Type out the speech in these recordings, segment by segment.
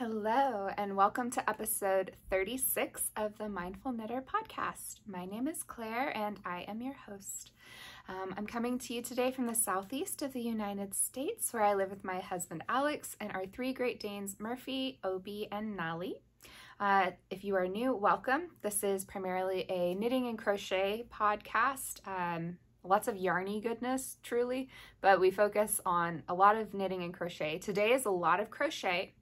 Hello, and welcome to episode 36 of the Mindful Knitter podcast. My name is Claire, and I am your host. Um, I'm coming to you today from the southeast of the United States, where I live with my husband Alex and our three Great Danes, Murphy, Obi, and Nali. Uh, if you are new, welcome. This is primarily a knitting and crochet podcast. Um, lots of yarny goodness, truly, but we focus on a lot of knitting and crochet. Today is a lot of crochet,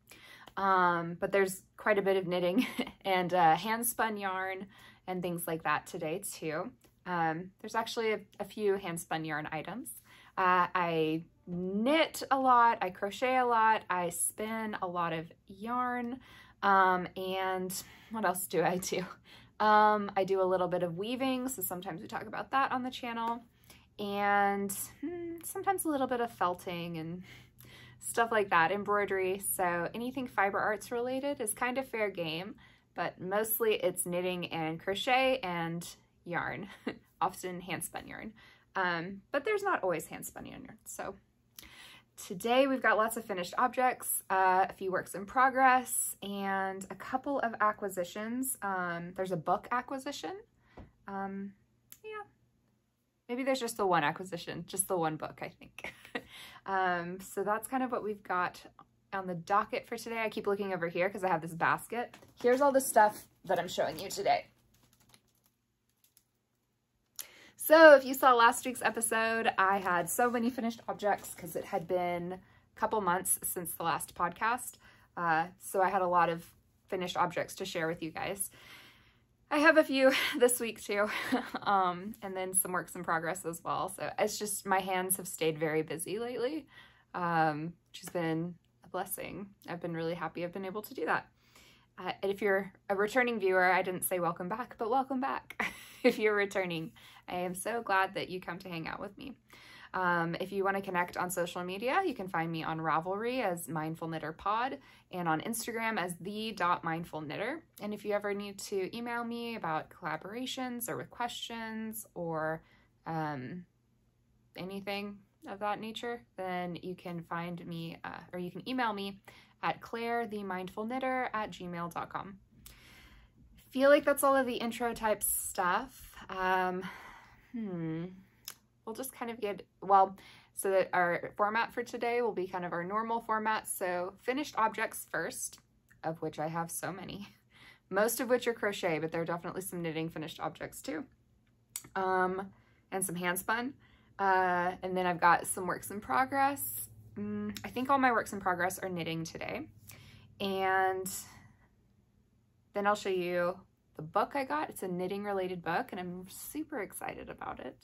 um, but there's quite a bit of knitting and uh, hand spun yarn and things like that today too. Um, there's actually a, a, few hand spun yarn items. Uh, I knit a lot, I crochet a lot, I spin a lot of yarn. Um, and what else do I do? Um, I do a little bit of weaving, so sometimes we talk about that on the channel. And hmm, sometimes a little bit of felting and stuff like that, embroidery. So anything fiber arts related is kind of fair game, but mostly it's knitting and crochet and yarn, often hand spun yarn. Um, but there's not always hand spun yarn, so Today we've got lots of finished objects, uh, a few works in progress, and a couple of acquisitions. Um, there's a book acquisition. Um, yeah, maybe there's just the one acquisition, just the one book, I think. um, so that's kind of what we've got on the docket for today. I keep looking over here because I have this basket. Here's all the stuff that I'm showing you today. So if you saw last week's episode, I had so many finished objects because it had been a couple months since the last podcast. Uh, so I had a lot of finished objects to share with you guys. I have a few this week too, um, and then some works in progress as well. So it's just my hands have stayed very busy lately, um, which has been a blessing. I've been really happy I've been able to do that. Uh, and if you're a returning viewer, I didn't say welcome back, but welcome back if you're returning. I am so glad that you come to hang out with me. Um, if you want to connect on social media, you can find me on Ravelry as Mindful Knitter Pod and on Instagram as the mindful knitter. And if you ever need to email me about collaborations or with questions or um, anything of that nature, then you can find me uh, or you can email me at claire the mindful knitter at gmail.com. Feel like that's all of the intro type stuff. Um, hmm, we'll just kind of get, well, so that our format for today will be kind of our normal format. So finished objects first, of which I have so many, most of which are crochet, but there are definitely some knitting finished objects too. Um, and some hand spun. Uh, and then I've got some works in progress. Mm, I think all my works in progress are knitting today. And then I'll show you the book I got. It's a knitting related book and I'm super excited about it.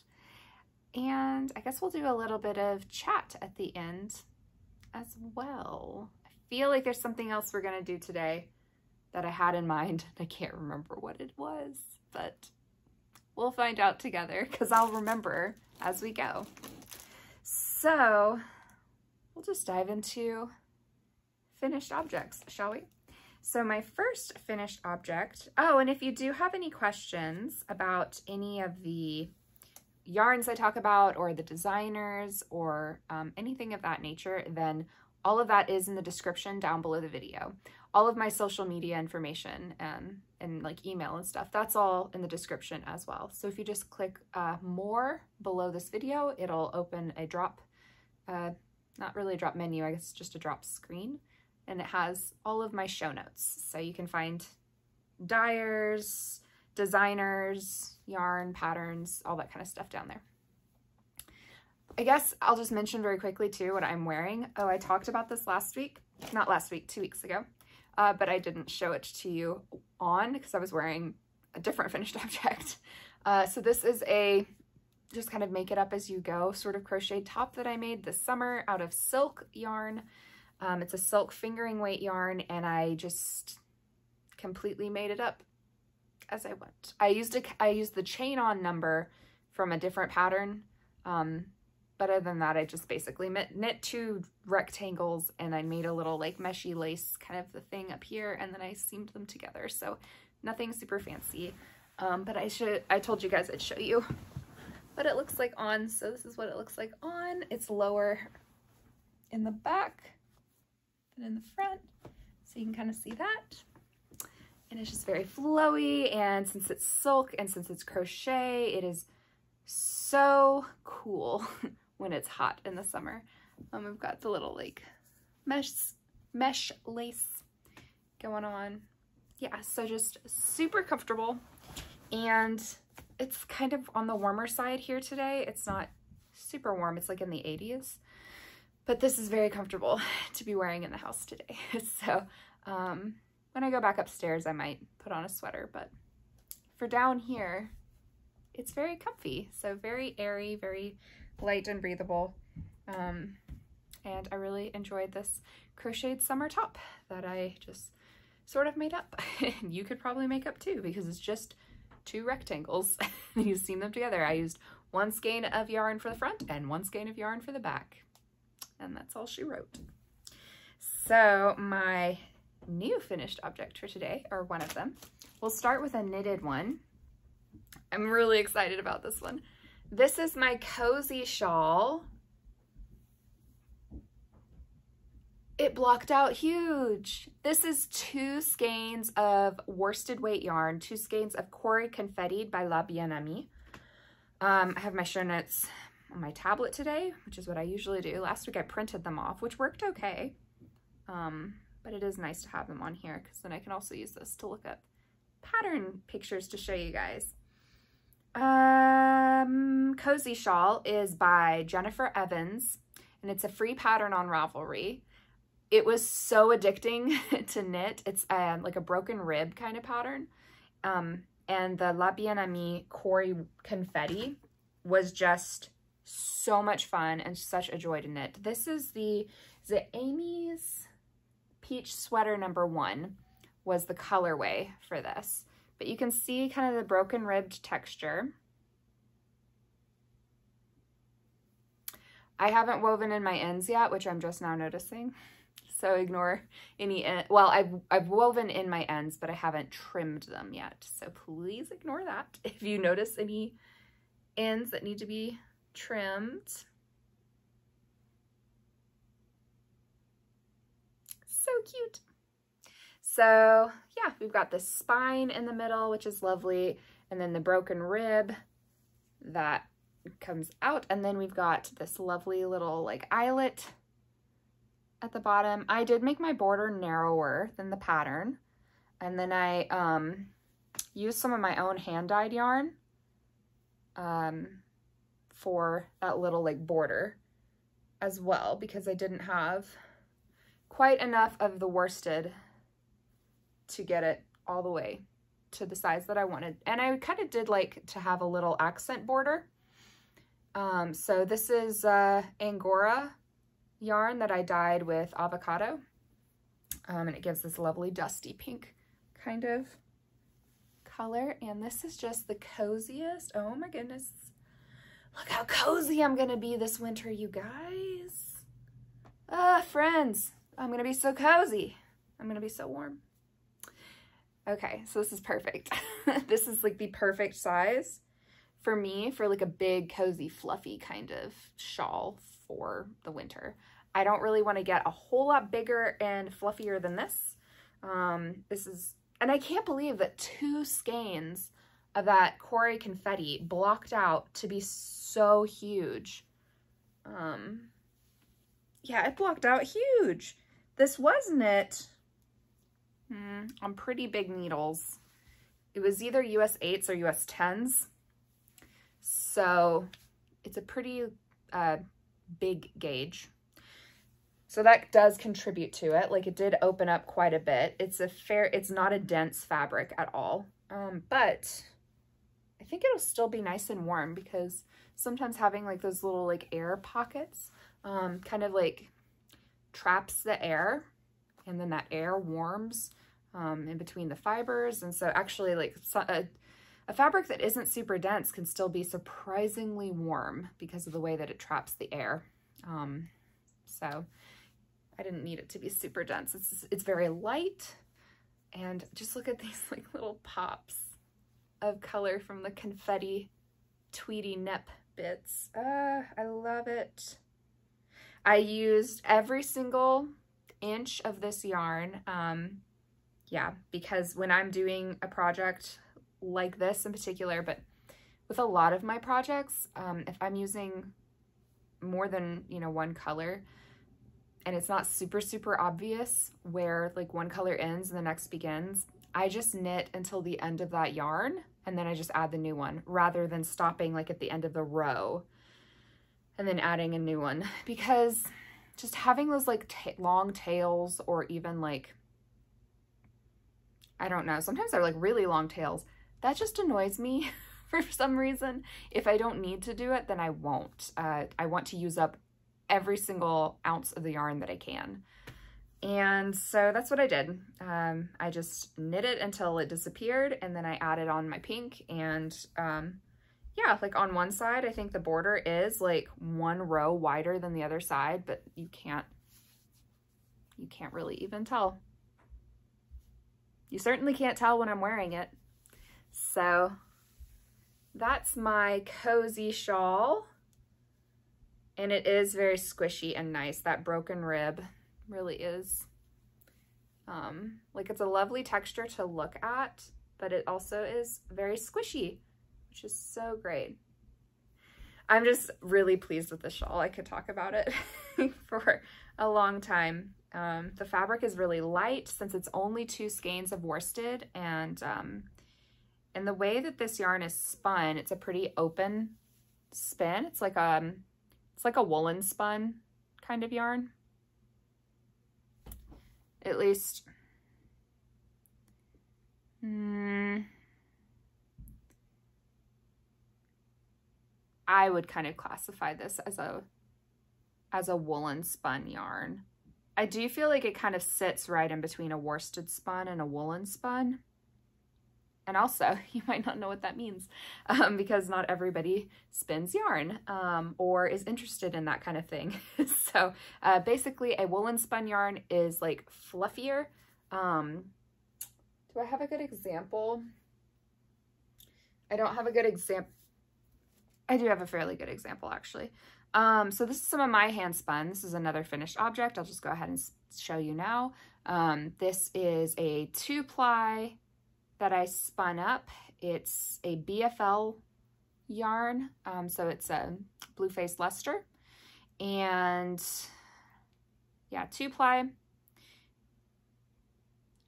And I guess we'll do a little bit of chat at the end as well. I feel like there's something else we're going to do today that I had in mind. I can't remember what it was, but we'll find out together because I'll remember as we go. So we'll just dive into finished objects, shall we? So my first finished object, oh, and if you do have any questions about any of the yarns I talk about or the designers or um, anything of that nature, then all of that is in the description down below the video. All of my social media information and, and like email and stuff, that's all in the description as well. So if you just click uh, more below this video, it'll open a drop, uh, not really a drop menu, I guess just a drop screen and it has all of my show notes. So you can find dyers, designers, yarn, patterns, all that kind of stuff down there. I guess I'll just mention very quickly too what I'm wearing. Oh, I talked about this last week, not last week, two weeks ago, uh, but I didn't show it to you on because I was wearing a different finished object. Uh, so this is a just kind of make it up as you go sort of crochet top that I made this summer out of silk yarn. Um, it's a silk fingering weight yarn and I just completely made it up as I went. I used a, I used the chain on number from a different pattern. Um, but other than that, I just basically knit, two rectangles and I made a little like meshy lace kind of the thing up here and then I seamed them together. So nothing super fancy. Um, but I should, I told you guys I'd show you what it looks like on. So this is what it looks like on. It's lower in the back than in the front. So you can kind of see that. And it's just very flowy. And since it's silk and since it's crochet, it is so cool when it's hot in the summer. Um, we've got the little like mesh, mesh lace going on. Yeah, so just super comfortable. And it's kind of on the warmer side here today. It's not super warm. It's like in the 80s. But this is very comfortable to be wearing in the house today. so um, when I go back upstairs, I might put on a sweater. But for down here, it's very comfy. So very airy, very light and breathable. Um, and I really enjoyed this crocheted summer top that I just sort of made up. And you could probably make up too because it's just two rectangles. you seam them together. I used one skein of yarn for the front and one skein of yarn for the back. And that's all she wrote. So my new finished object for today, or one of them, we'll start with a knitted one. I'm really excited about this one. This is my cozy shawl. It blocked out huge. This is two skeins of worsted weight yarn, two skeins of Corrie Confetti by La Bien Aimée. Um, I have my show notes on my tablet today, which is what I usually do. Last week I printed them off, which worked okay. Um, but it is nice to have them on here because then I can also use this to look up pattern pictures to show you guys. Um, Cozy Shawl is by Jennifer Evans, and it's a free pattern on Ravelry. It was so addicting to knit. It's um, like a broken rib kind of pattern. Um, and the La Bien Aimée Corrie Confetti was just so much fun and such a joy to knit. This is the, is it Aimée's Peach Sweater number one was the colorway for this. But you can see kind of the broken ribbed texture. I haven't woven in my ends yet, which I'm just now noticing. So ignore any, eh, well, I've, I've woven in my ends, but I haven't trimmed them yet. So please ignore that. If you notice any ends that need to be trimmed. So cute. So yeah, we've got the spine in the middle, which is lovely. And then the broken rib that comes out. And then we've got this lovely little like eyelet at the bottom. I did make my border narrower than the pattern. And then I um, used some of my own hand-dyed yarn um, for that little like border as well because I didn't have quite enough of the worsted to get it all the way to the size that I wanted. And I kind of did like to have a little accent border. Um, so this is uh, Angora yarn that I dyed with avocado. Um, and it gives this lovely dusty pink kind of color. And this is just the coziest. Oh my goodness. Look how cozy I'm going to be this winter, you guys. Ah, friends, I'm going to be so cozy. I'm going to be so warm. Okay, so this is perfect. this is like the perfect size for me for like a big, cozy, fluffy kind of shawl for the winter. I don't really want to get a whole lot bigger and fluffier than this. Um, this is, and I can't believe that two skeins of that Corrie Confetti blocked out to be so huge. Um, yeah, it blocked out huge. This was knit mm, on pretty big needles. It was either US 8s or US 10s. So it's a pretty uh, big gauge. So that does contribute to it. Like it did open up quite a bit. It's a fair, it's not a dense fabric at all. Um, but I think it'll still be nice and warm because sometimes having like those little like air pockets um, kind of like traps the air and then that air warms um, in between the fibers. And so actually like a, a fabric that isn't super dense can still be surprisingly warm because of the way that it traps the air. Um, so I didn't need it to be super dense. It's, it's very light. And just look at these like little pops of color from the confetti tweedy nip bits. Uh, I love it. I used every single inch of this yarn. Um, yeah, because when I'm doing a project like this in particular, but with a lot of my projects, um, if I'm using more than, you know, one color and it's not super, super obvious where like one color ends and the next begins, I just knit until the end of that yarn and then I just add the new one rather than stopping like at the end of the row and then adding a new one because just having those like long tails or even like, I don't know, sometimes they're like really long tails. That just annoys me for some reason. If I don't need to do it, then I won't. Uh, I want to use up every single ounce of the yarn that I can. And so that's what I did. Um, I just knit it until it disappeared and then I added on my pink and um, yeah, like on one side, I think the border is like one row wider than the other side, but you can't, you can't really even tell. You certainly can't tell when I'm wearing it. So that's my cozy shawl. And it is very squishy and nice. That broken rib really is. Um, like it's a lovely texture to look at, but it also is very squishy which is so great. I'm just really pleased with the shawl. I could talk about it for a long time. Um, the fabric is really light since it's only two skeins of worsted and um, and the way that this yarn is spun, it's a pretty open spin. It's like a, um, it's like a woolen spun kind of yarn. At least, mm, I would kind of classify this as a as a woolen spun yarn. I do feel like it kind of sits right in between a worsted spun and a woolen spun. And also, you might not know what that means um, because not everybody spins yarn um, or is interested in that kind of thing. so uh, basically, a woolen spun yarn is like fluffier. Um, do I have a good example? I don't have a good example I do have a fairly good example actually. Um, so this is some of my hand spun. This is another finished object. I'll just go ahead and show you now. Um, this is a two ply that I spun up. It's a BFL yarn. Um, so it's a blue face Leicester and yeah, two ply. And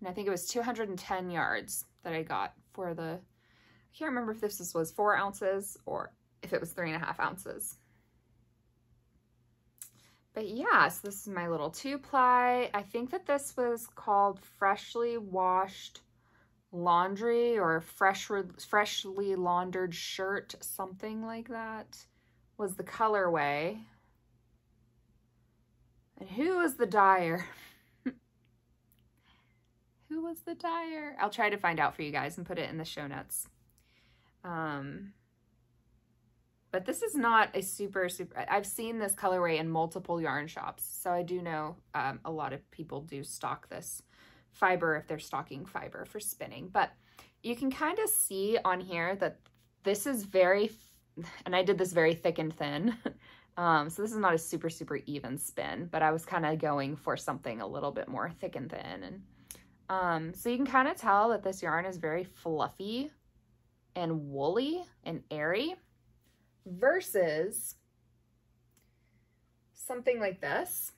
I think it was 210 yards that I got for the, I can't remember if this was four ounces or if it was three and a half ounces. But yeah, so this is my little two ply. I think that this was called freshly washed laundry or fresh, freshly laundered shirt, something like that was the colorway. And who was the dyer? who was the dyer? I'll try to find out for you guys and put it in the show notes. Um, but this is not a super, super, I've seen this colorway in multiple yarn shops. So I do know um, a lot of people do stock this fiber if they're stocking fiber for spinning. But you can kind of see on here that this is very, and I did this very thick and thin. um, so this is not a super, super even spin, but I was kind of going for something a little bit more thick and thin. And um, so you can kind of tell that this yarn is very fluffy and woolly and airy versus something like this,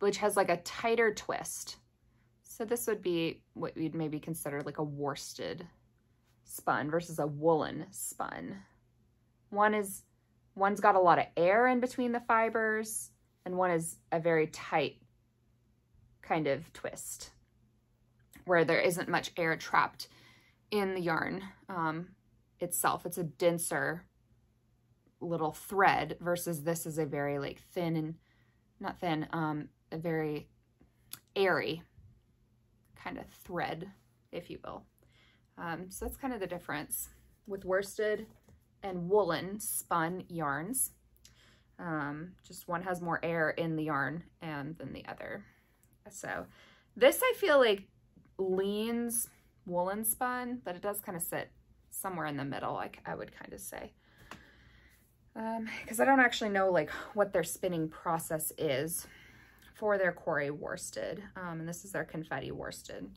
which has like a tighter twist. So this would be what we'd maybe consider like a worsted spun versus a woolen spun. One is, one's got a lot of air in between the fibers and one is a very tight kind of twist where there isn't much air trapped in the yarn. Um, itself. It's a denser little thread versus this is a very like thin and not thin, um, a very airy kind of thread, if you will. Um, so that's kind of the difference with worsted and woolen spun yarns. Um, just one has more air in the yarn and than the other. So this I feel like leans woolen spun, but it does kind of sit somewhere in the middle, like I would kind of say. because um, I don't actually know like what their spinning process is for their Corrie worsted. Um, and this is their confetti worsted.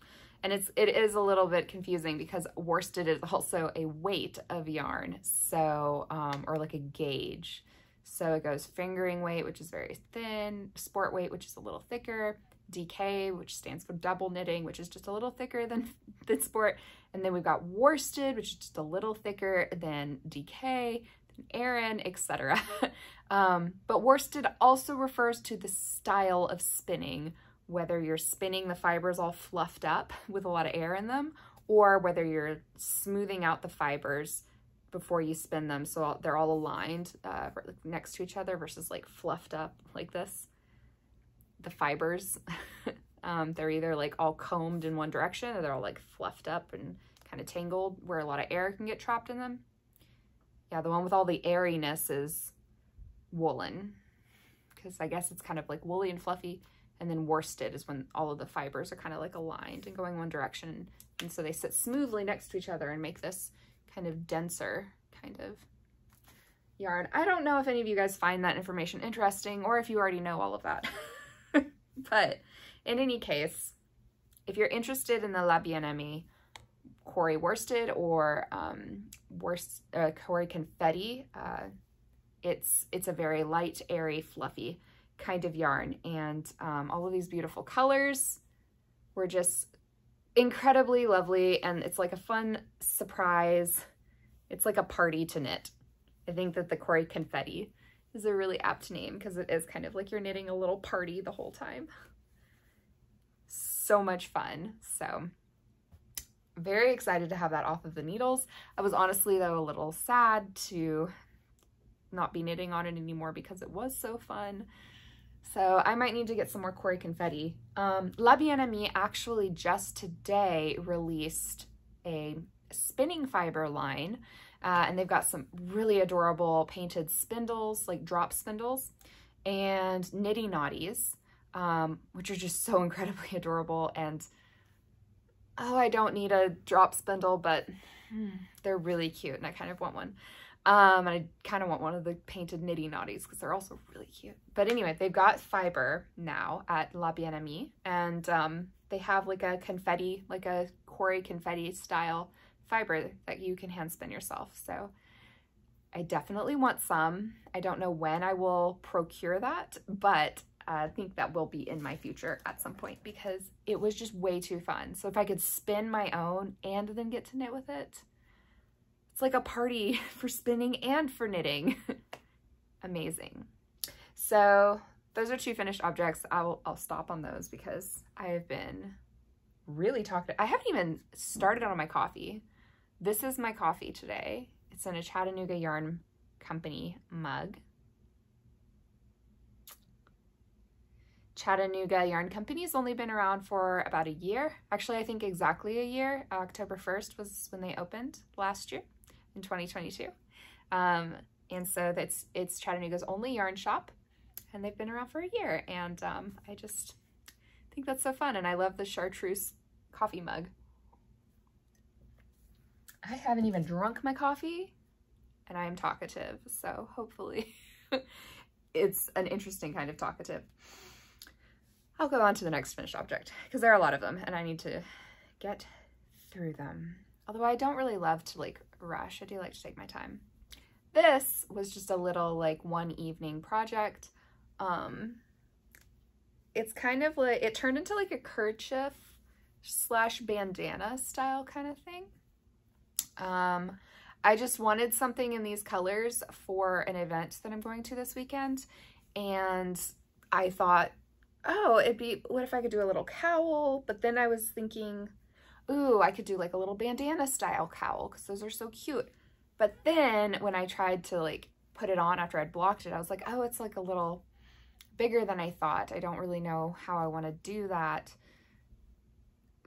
And it's, it is a little bit confusing because worsted is also a weight of yarn. So, um, or like a gauge. So it goes fingering weight, which is very thin, sport weight, which is a little thicker, DK, which stands for double knitting, which is just a little thicker than, than sport. And then we've got worsted, which is just a little thicker than DK, than Aran, etc. um, but worsted also refers to the style of spinning, whether you're spinning the fibers all fluffed up with a lot of air in them, or whether you're smoothing out the fibers before you spin them so they're all aligned uh, next to each other versus like fluffed up like this the fibers. um, they're either like all combed in one direction or they're all like fluffed up and kind of tangled where a lot of air can get trapped in them. Yeah, the one with all the airiness is woolen because I guess it's kind of like woolly and fluffy. And then worsted is when all of the fibers are kind of like aligned and going one direction. And so they sit smoothly next to each other and make this kind of denser kind of yarn. I don't know if any of you guys find that information interesting or if you already know all of that. But in any case, if you're interested in the La Bien-Aimée Corrie worsted or um, worst, uh, Corrie confetti, uh, it's, it's a very light, airy, fluffy kind of yarn. And um, all of these beautiful colors were just incredibly lovely. And it's like a fun surprise. It's like a party to knit. I think that the Corrie confetti is a really apt name because it is kind of like you're knitting a little party the whole time. So much fun. So very excited to have that off of the needles. I was honestly though a little sad to not be knitting on it anymore because it was so fun. So I might need to get some more Corrie confetti. Um, La Bien-Aimée actually just today released a spinning fiber line uh, and they've got some really adorable painted spindles, like drop spindles, and Knitty Knotties, um, which are just so incredibly adorable. And oh, I don't need a drop spindle, but hmm, they're really cute and I kind of want one. Um, and I kind of want one of the painted Knitty Knotties because they're also really cute. But anyway, they've got fiber now at La Bien-Aimée and um, they have like a confetti, like a Corrie confetti style fiber that you can hand spin yourself. So I definitely want some. I don't know when I will procure that, but I think that will be in my future at some point because it was just way too fun. So if I could spin my own and then get to knit with it, it's like a party for spinning and for knitting. Amazing. So those are two finished objects. I'll, I'll stop on those because I have been really talking. I haven't even started on my coffee. This is my coffee today. It's in a Chattanooga Yarn Company mug. Chattanooga Yarn Company has only been around for about a year. Actually, I think exactly a year. October 1st was when they opened last year in 2022. Um, and so that's it's Chattanooga's only yarn shop and they've been around for a year. And um, I just think that's so fun. And I love the chartreuse coffee mug. I haven't even drunk my coffee and I am talkative. So hopefully it's an interesting kind of talkative. I'll go on to the next finished object because there are a lot of them and I need to get through them. Although I don't really love to like rush. I do like to take my time. This was just a little like one evening project. Um, it's kind of like, it turned into like a kerchief slash bandana style kind of thing. Um, I just wanted something in these colors for an event that I'm going to this weekend. And I thought, oh, it'd be, what if I could do a little cowl? But then I was thinking, ooh, I could do like a little bandana style cowl because those are so cute. But then when I tried to like put it on after I'd blocked it, I was like, oh, it's like a little bigger than I thought. I don't really know how I want to do that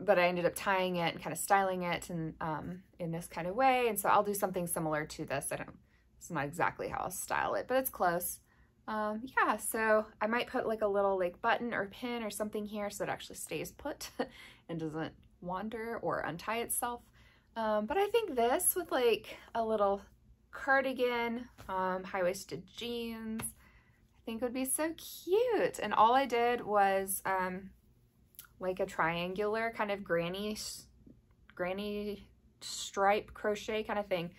but I ended up tying it and kind of styling it and um, in this kind of way. And so I'll do something similar to this. I don't, it's not exactly how I'll style it, but it's close. Um, yeah, so I might put like a little like button or pin or something here so it actually stays put and doesn't wander or untie itself. Um, but I think this with like a little cardigan, um, high-waisted jeans. I think would be so cute. And all I did was um, like a triangular kind of granny, granny stripe crochet kind of thing.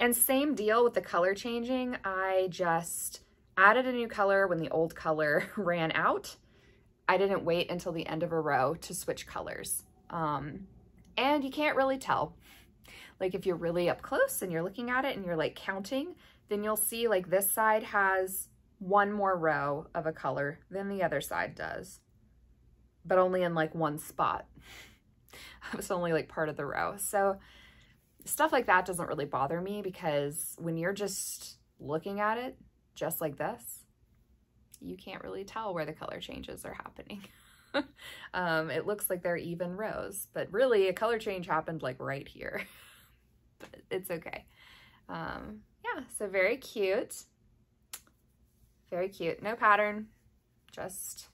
And same deal with the color changing. I just added a new color when the old color ran out. I didn't wait until the end of a row to switch colors. Um, and you can't really tell. Like if you're really up close and you're looking at it and you're like counting, then you'll see like this side has one more row of a color than the other side does, but only in like one spot. it's only like part of the row. So stuff like that doesn't really bother me because when you're just looking at it just like this, you can't really tell where the color changes are happening. um, it looks like they're even rows, but really a color change happened like right here. but it's okay. Um, yeah, so very cute. Very cute. No pattern, just,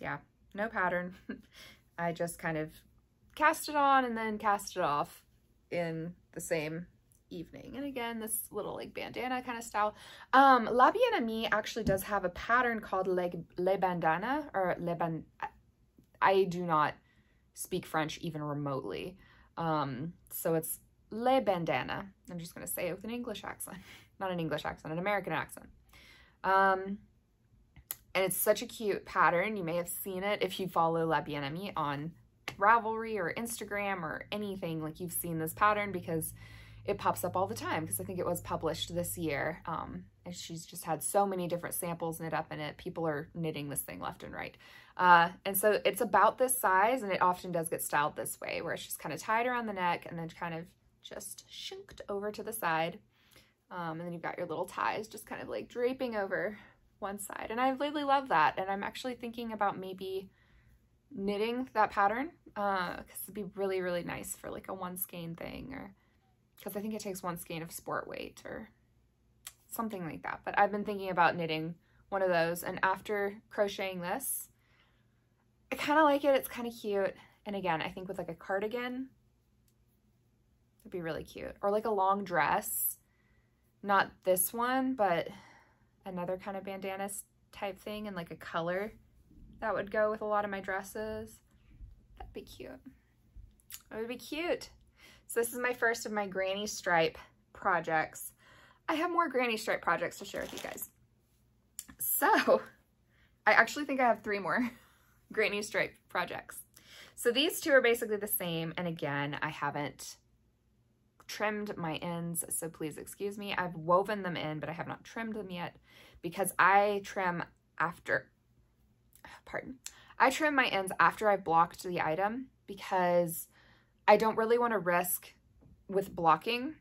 yeah, no pattern. I just kind of cast it on and then cast it off in the same evening. And again, this little like bandana kind of style. Um, La Bien Aimée actually does have a pattern called Le, Le Bandana or Le Ban. I do not speak French even remotely. Um, so it's Le Bandana. I'm just going to say it with an English accent, not an English accent, an American accent. Um, and it's such a cute pattern. You may have seen it if you follow La Bien Aimée on Ravelry or Instagram or anything. Like you've seen this pattern because it pops up all the time because I think it was published this year. Um, and she's just had so many different samples knit up in it. People are knitting this thing left and right. Uh, and so it's about this size and it often does get styled this way where it's just kind of tied around the neck and then kind of just shinked over to the side. Um, and then you've got your little ties just kind of like draping over one side. And I really love that. And I'm actually thinking about maybe knitting that pattern because uh, it'd be really, really nice for like a one skein thing or because I think it takes one skein of sport weight or something like that. But I've been thinking about knitting one of those. And after crocheting this, I kind of like it. It's kind of cute. And again, I think with like a cardigan, it'd be really cute. Or like a long dress. Not this one, but another kind of bandana type thing and like a color that would go with a lot of my dresses. That'd be cute. That would be cute. So this is my first of my granny stripe projects. I have more granny stripe projects to share with you guys. So I actually think I have three more granny stripe projects. So these two are basically the same. And again, I haven't trimmed my ends, so please excuse me. I've woven them in, but I have not trimmed them yet because I trim after, pardon, I trim my ends after I've blocked the item because I don't really want to risk with blocking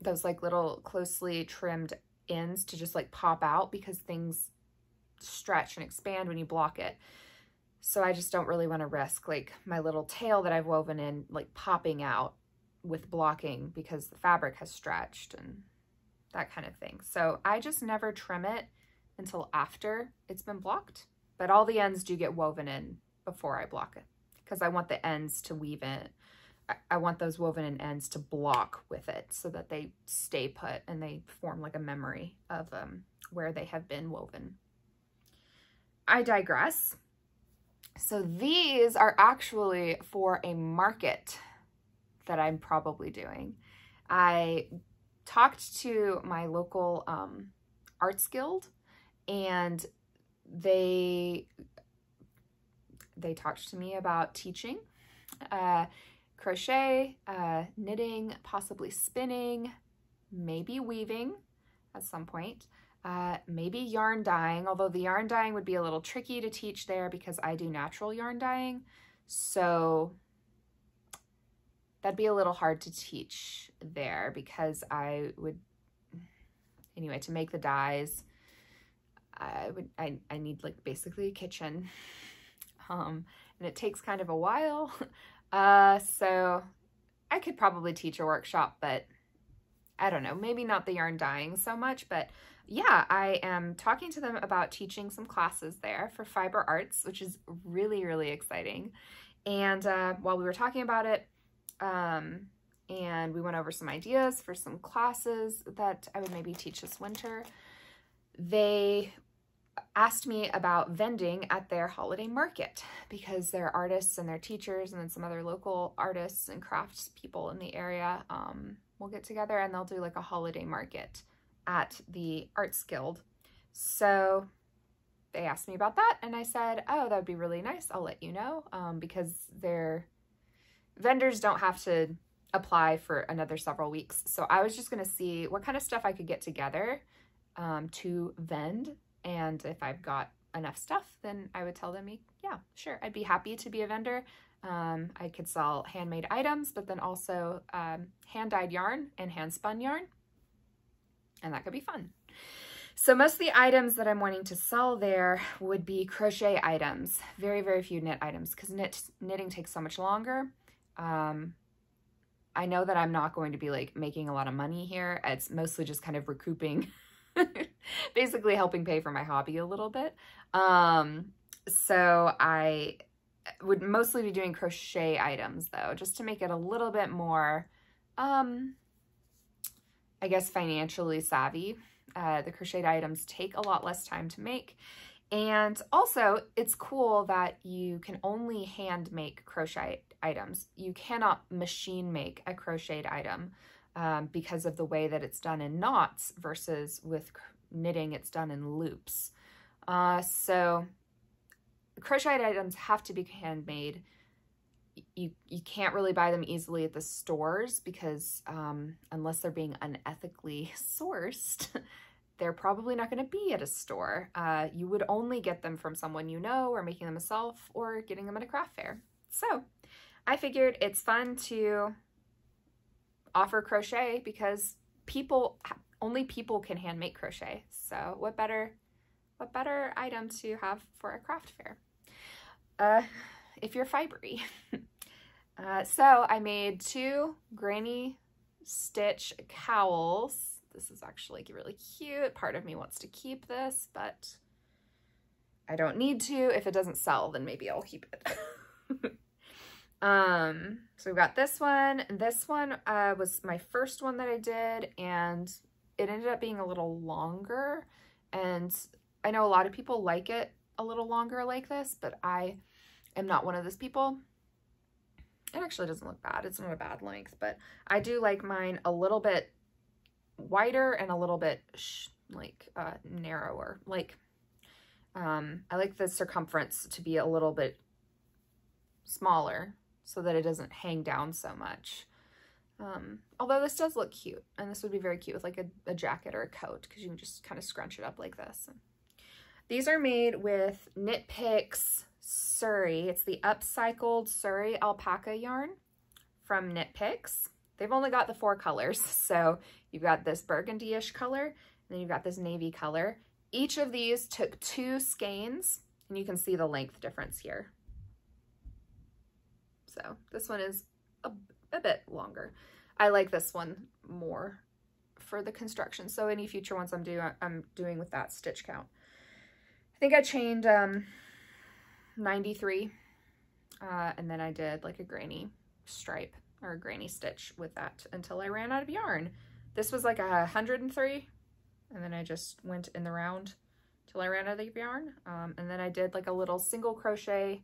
those like little closely trimmed ends to just like pop out because things stretch and expand when you block it. So I just don't really want to risk like my little tail that I've woven in like popping out with blocking because the fabric has stretched and that kind of thing. So I just never trim it until after it's been blocked, but all the ends do get woven in before I block it because I want the ends to weave in I want those woven in ends to block with it so that they stay put and they form like a memory of um, where they have been woven. I digress. So these are actually for a market that I'm probably doing. I talked to my local um, arts guild and they they talked to me about teaching uh, crochet, uh, knitting, possibly spinning, maybe weaving at some point, uh, maybe yarn dyeing, although the yarn dyeing would be a little tricky to teach there because I do natural yarn dyeing. So that'd be a little hard to teach there because I would, anyway, to make the dyes, I would, I, I need like basically a kitchen. Um, and it takes kind of a while. Uh, so I could probably teach a workshop, but I don't know, maybe not the yarn dyeing so much, but yeah, I am talking to them about teaching some classes there for fiber arts, which is really, really exciting. And uh, while we were talking about it, um, and we went over some ideas for some classes that I would maybe teach this winter. They asked me about vending at their holiday market because they're artists and they're teachers and then some other local artists and crafts people in the area um, will get together and they'll do like a holiday market at the Arts Guild. So they asked me about that and I said, oh, that would be really nice. I'll let you know um, because their vendors don't have to apply for another several weeks. So I was just going to see what kind of stuff I could get together um, to vend. And if I've got enough stuff, then I would tell them, yeah, sure, I'd be happy to be a vendor. Um, I could sell handmade items, but then also um, hand-dyed yarn and hand-spun yarn. And that could be fun. So most of the items that I'm wanting to sell there would be crochet items. Very, very few knit items because knit, knitting takes so much longer. Um, I know that I'm not going to be like making a lot of money here. It's mostly just kind of recouping, basically helping pay for my hobby a little bit. Um, so I would mostly be doing crochet items though, just to make it a little bit more, um, I guess financially savvy. Uh, the crocheted items take a lot less time to make. And also, it's cool that you can only hand make crochet items. You cannot machine make a crocheted item um, because of the way that it's done in knots versus with knitting, it's done in loops. Uh, so crocheted items have to be handmade. You, you can't really buy them easily at the stores because um, unless they're being unethically sourced, they're probably not going to be at a store. Uh, you would only get them from someone you know or making them yourself or getting them at a craft fair. So I figured it's fun to offer crochet because people, only people can hand make crochet. So what better, what better item to have for a craft fair? Uh, if you're fibery. uh, so I made two granny stitch cowls this is actually really cute. Part of me wants to keep this, but I don't need to. If it doesn't sell, then maybe I'll keep it. um, so we've got this one. This one uh, was my first one that I did, and it ended up being a little longer. And I know a lot of people like it a little longer like this, but I am not one of those people. It actually doesn't look bad. It's not a bad length, but I do like mine a little bit wider and a little bit like uh, narrower. Like, um, I like the circumference to be a little bit smaller so that it doesn't hang down so much. Um, although this does look cute, and this would be very cute with like a, a jacket or a coat because you can just kind of scrunch it up like this. These are made with Knit Picks Suri. It's the upcycled Suri alpaca yarn from Knit Picks. They've only got the four colors, so You've got this burgundy-ish color, and then you've got this navy color. Each of these took two skeins, and you can see the length difference here. So this one is a, a bit longer. I like this one more for the construction. So any future ones I'm doing, I'm doing with that stitch count. I think I chained um, 93, uh, and then I did like a granny stripe or a granny stitch with that until I ran out of yarn. This was like a 103 and then I just went in the round till I ran out of yarn. Um, and then I did like a little single crochet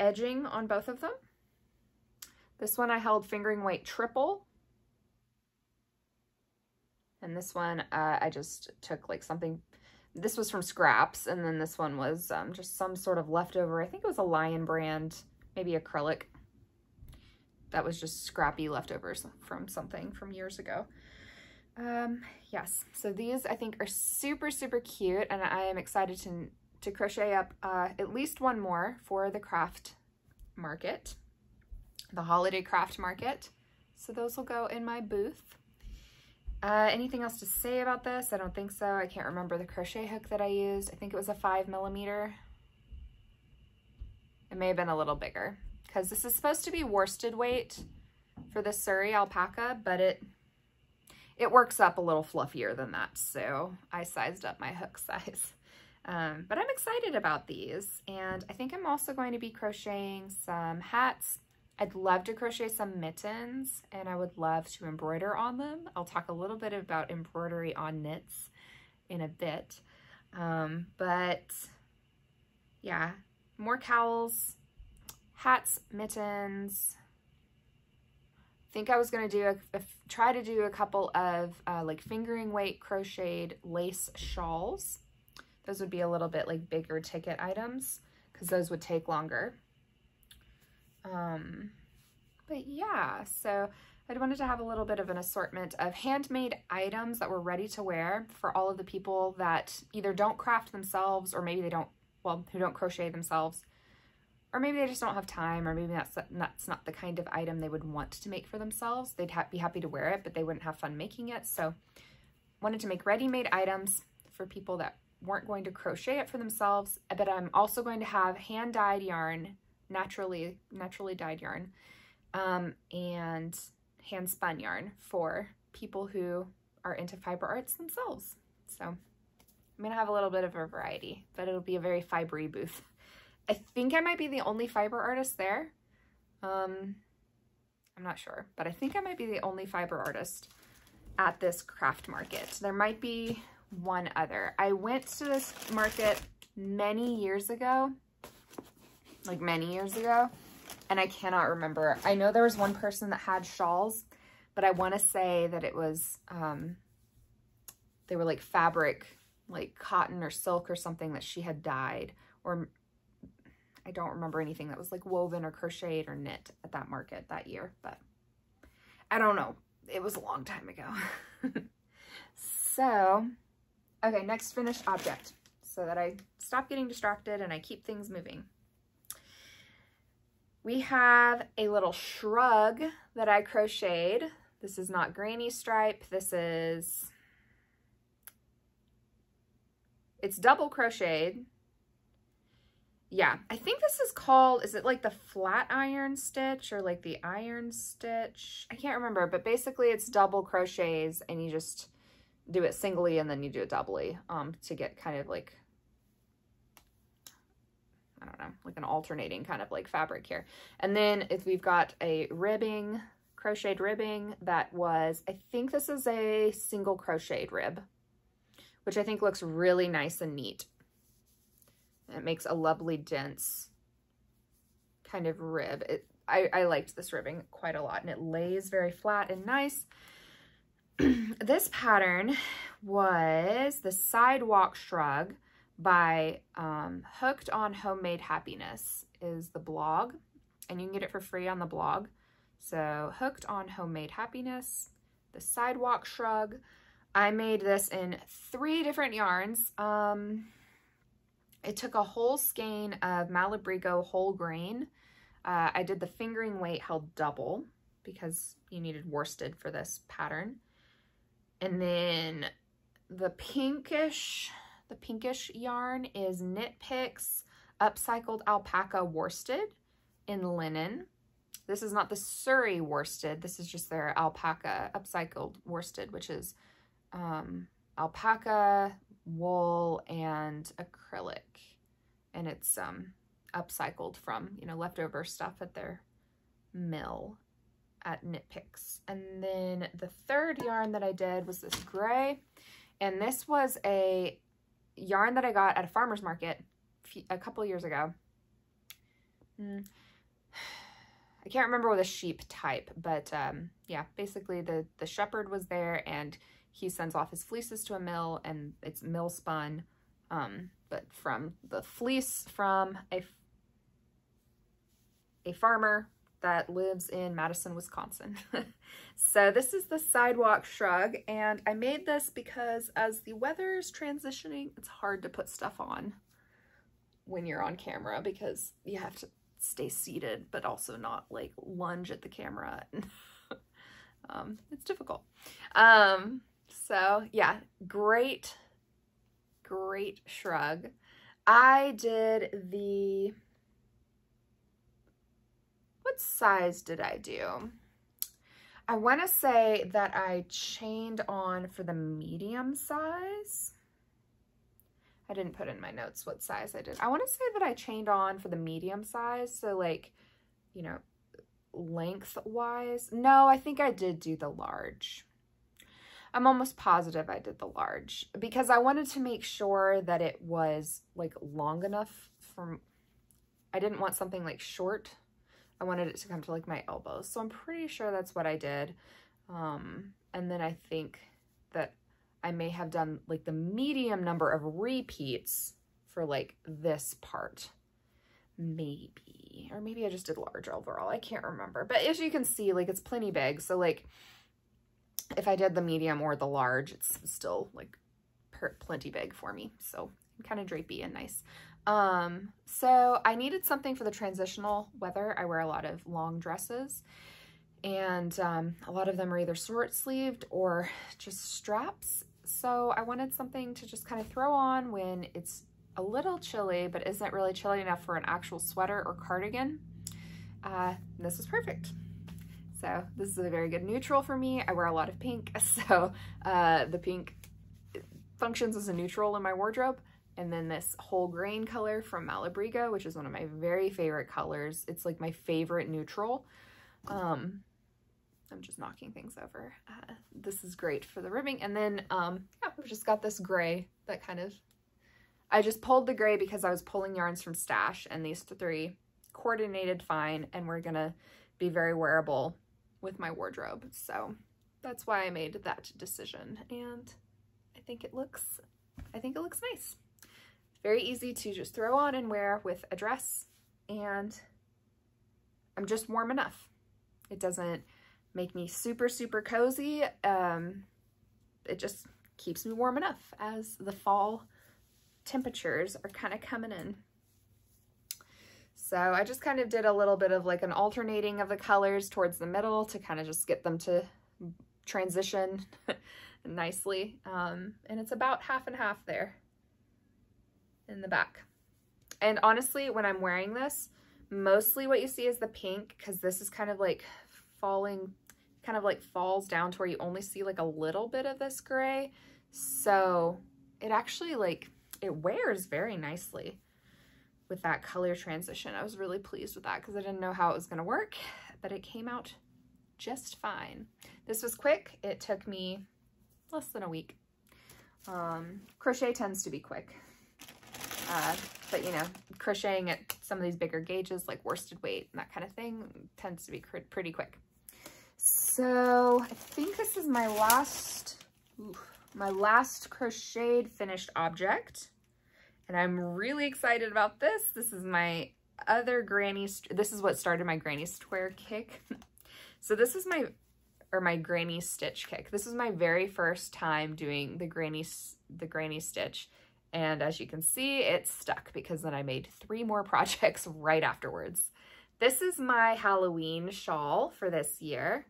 edging on both of them. This one I held fingering weight triple. And this one uh, I just took like something, this was from scraps. And then this one was um, just some sort of leftover, I think it was a Lion brand, maybe acrylic. That was just scrappy leftovers from something from years ago. Um, yes, so these I think are super, super cute and I am excited to, to crochet up uh, at least one more for the craft market, the holiday craft market. So those will go in my booth. Uh, anything else to say about this? I don't think so. I can't remember the crochet hook that I used. I think it was a five millimeter. It may have been a little bigger because this is supposed to be worsted weight for the Suri alpaca, but it it works up a little fluffier than that, so I sized up my hook size. Um, but I'm excited about these, and I think I'm also going to be crocheting some hats I'd love to crochet some mittens and I would love to embroider on them. I'll talk a little bit about embroidery on knits in a bit. Um, but yeah, more cowls, hats, mittens. I think I was going to do a, a, try to do a couple of uh, like fingering weight crocheted lace shawls. Those would be a little bit like bigger ticket items because those would take longer. Um, but yeah, so I wanted to have a little bit of an assortment of handmade items that were ready to wear for all of the people that either don't craft themselves or maybe they don't, well, who don't crochet themselves, or maybe they just don't have time, or maybe that's, that's not the kind of item they would want to make for themselves. They'd ha be happy to wear it, but they wouldn't have fun making it. So wanted to make ready-made items for people that weren't going to crochet it for themselves, but I'm also going to have hand-dyed yarn, naturally, naturally dyed yarn, um, and hand spun yarn for people who are into fiber arts themselves. So I'm gonna have a little bit of a variety, but it'll be a very fibery booth. I think I might be the only fiber artist there. Um, I'm not sure, but I think I might be the only fiber artist at this craft market. There might be one other. I went to this market many years ago, like many years ago, and I cannot remember. I know there was one person that had shawls, but I want to say that it was, um, they were like fabric, like cotton or silk or something that she had dyed, or I don't remember anything that was like woven or crocheted or knit at that market that year, but I don't know. It was a long time ago. so, okay, next finished object so that I stop getting distracted and I keep things moving. We have a little shrug that I crocheted. This is not granny stripe. This is, it's double crocheted. Yeah, I think this is called, is it like the flat iron stitch or like the iron stitch? I can't remember, but basically it's double crochets and you just do it singly and then you do it doubly um, to get kind of like I don't know, like an alternating kind of like fabric here. And then if we've got a ribbing, crocheted ribbing that was, I think this is a single crocheted rib, which I think looks really nice and neat. it makes a lovely dense kind of rib. It, I, I liked this ribbing quite a lot and it lays very flat and nice. this pattern was the Sidewalk Shrug by um, Hooked on Homemade Happiness is the blog, and you can get it for free on the blog. So Hooked on Homemade Happiness, the Sidewalk Shrug. I made this in three different yarns. Um, it took a whole skein of Malabrigo whole grain. Uh, I did the fingering weight held double because you needed worsted for this pattern. And then the pinkish the pinkish yarn is Knit Picks Upcycled Alpaca Worsted in linen. This is not the Suri worsted. This is just their alpaca upcycled worsted, which is um, alpaca, wool, and acrylic. And it's um, upcycled from, you know, leftover stuff at their mill at Knit Picks. And then the third yarn that I did was this gray. And this was a yarn that I got at a farmer's market a couple years ago. Mm. I can't remember what a sheep type, but um, yeah, basically the, the shepherd was there and he sends off his fleeces to a mill and it's mill spun, um, but from the fleece from a, a farmer that lives in Madison, Wisconsin. so this is the Sidewalk Shrug, and I made this because as the weather is transitioning, it's hard to put stuff on when you're on camera because you have to stay seated, but also not like lunge at the camera. um, it's difficult. Um, so yeah, great, great shrug. I did the what size did I do? I want to say that I chained on for the medium size. I didn't put in my notes what size I did. I want to say that I chained on for the medium size. So like, you know, lengthwise. No, I think I did do the large. I'm almost positive I did the large because I wanted to make sure that it was like long enough from, I didn't want something like short. I wanted it to come to like my elbows. So I'm pretty sure that's what I did. Um, and then I think that I may have done like the medium number of repeats for like this part. Maybe, or maybe I just did large overall. I can't remember. But as you can see, like it's plenty big. So like if I did the medium or the large, it's still like plenty big for me. So kind of drapey and nice. Um, so I needed something for the transitional weather. I wear a lot of long dresses and um, a lot of them are either short sleeved or just straps. So I wanted something to just kind of throw on when it's a little chilly, but isn't really chilly enough for an actual sweater or cardigan. Uh, this is perfect. So this is a very good neutral for me. I wear a lot of pink, so uh, the pink functions as a neutral in my wardrobe. And then this whole grain color from Malabrigo, which is one of my very favorite colors. It's like my favorite neutral. Um, I'm just knocking things over. Uh, this is great for the ribbing. And then, um, yeah, we've just got this gray that kind of, I just pulled the gray because I was pulling yarns from Stash and these three coordinated fine and we're to be very wearable with my wardrobe. So that's why I made that decision. And I think it looks, I think it looks nice. Very easy to just throw on and wear with a dress. And I'm just warm enough. It doesn't make me super, super cozy. Um, it just keeps me warm enough as the fall temperatures are kind of coming in. So I just kind of did a little bit of like an alternating of the colors towards the middle to kind of just get them to transition nicely. Um, and it's about half and half there in the back. And honestly, when I'm wearing this, mostly what you see is the pink because this is kind of like falling, kind of like falls down to where you only see like a little bit of this gray. So it actually like, it wears very nicely with that color transition. I was really pleased with that because I didn't know how it was going to work, but it came out just fine. This was quick. It took me less than a week. Um, crochet tends to be quick. Uh, but, you know, crocheting at some of these bigger gauges like worsted weight and that kind of thing tends to be pretty quick. So I think this is my last, my last crocheted finished object and I'm really excited about this. This is my other granny, this is what started my granny square kick. so this is my, or my granny stitch kick. This is my very first time doing the granny, the granny stitch. And as you can see, it stuck because then I made three more projects right afterwards. This is my Halloween shawl for this year.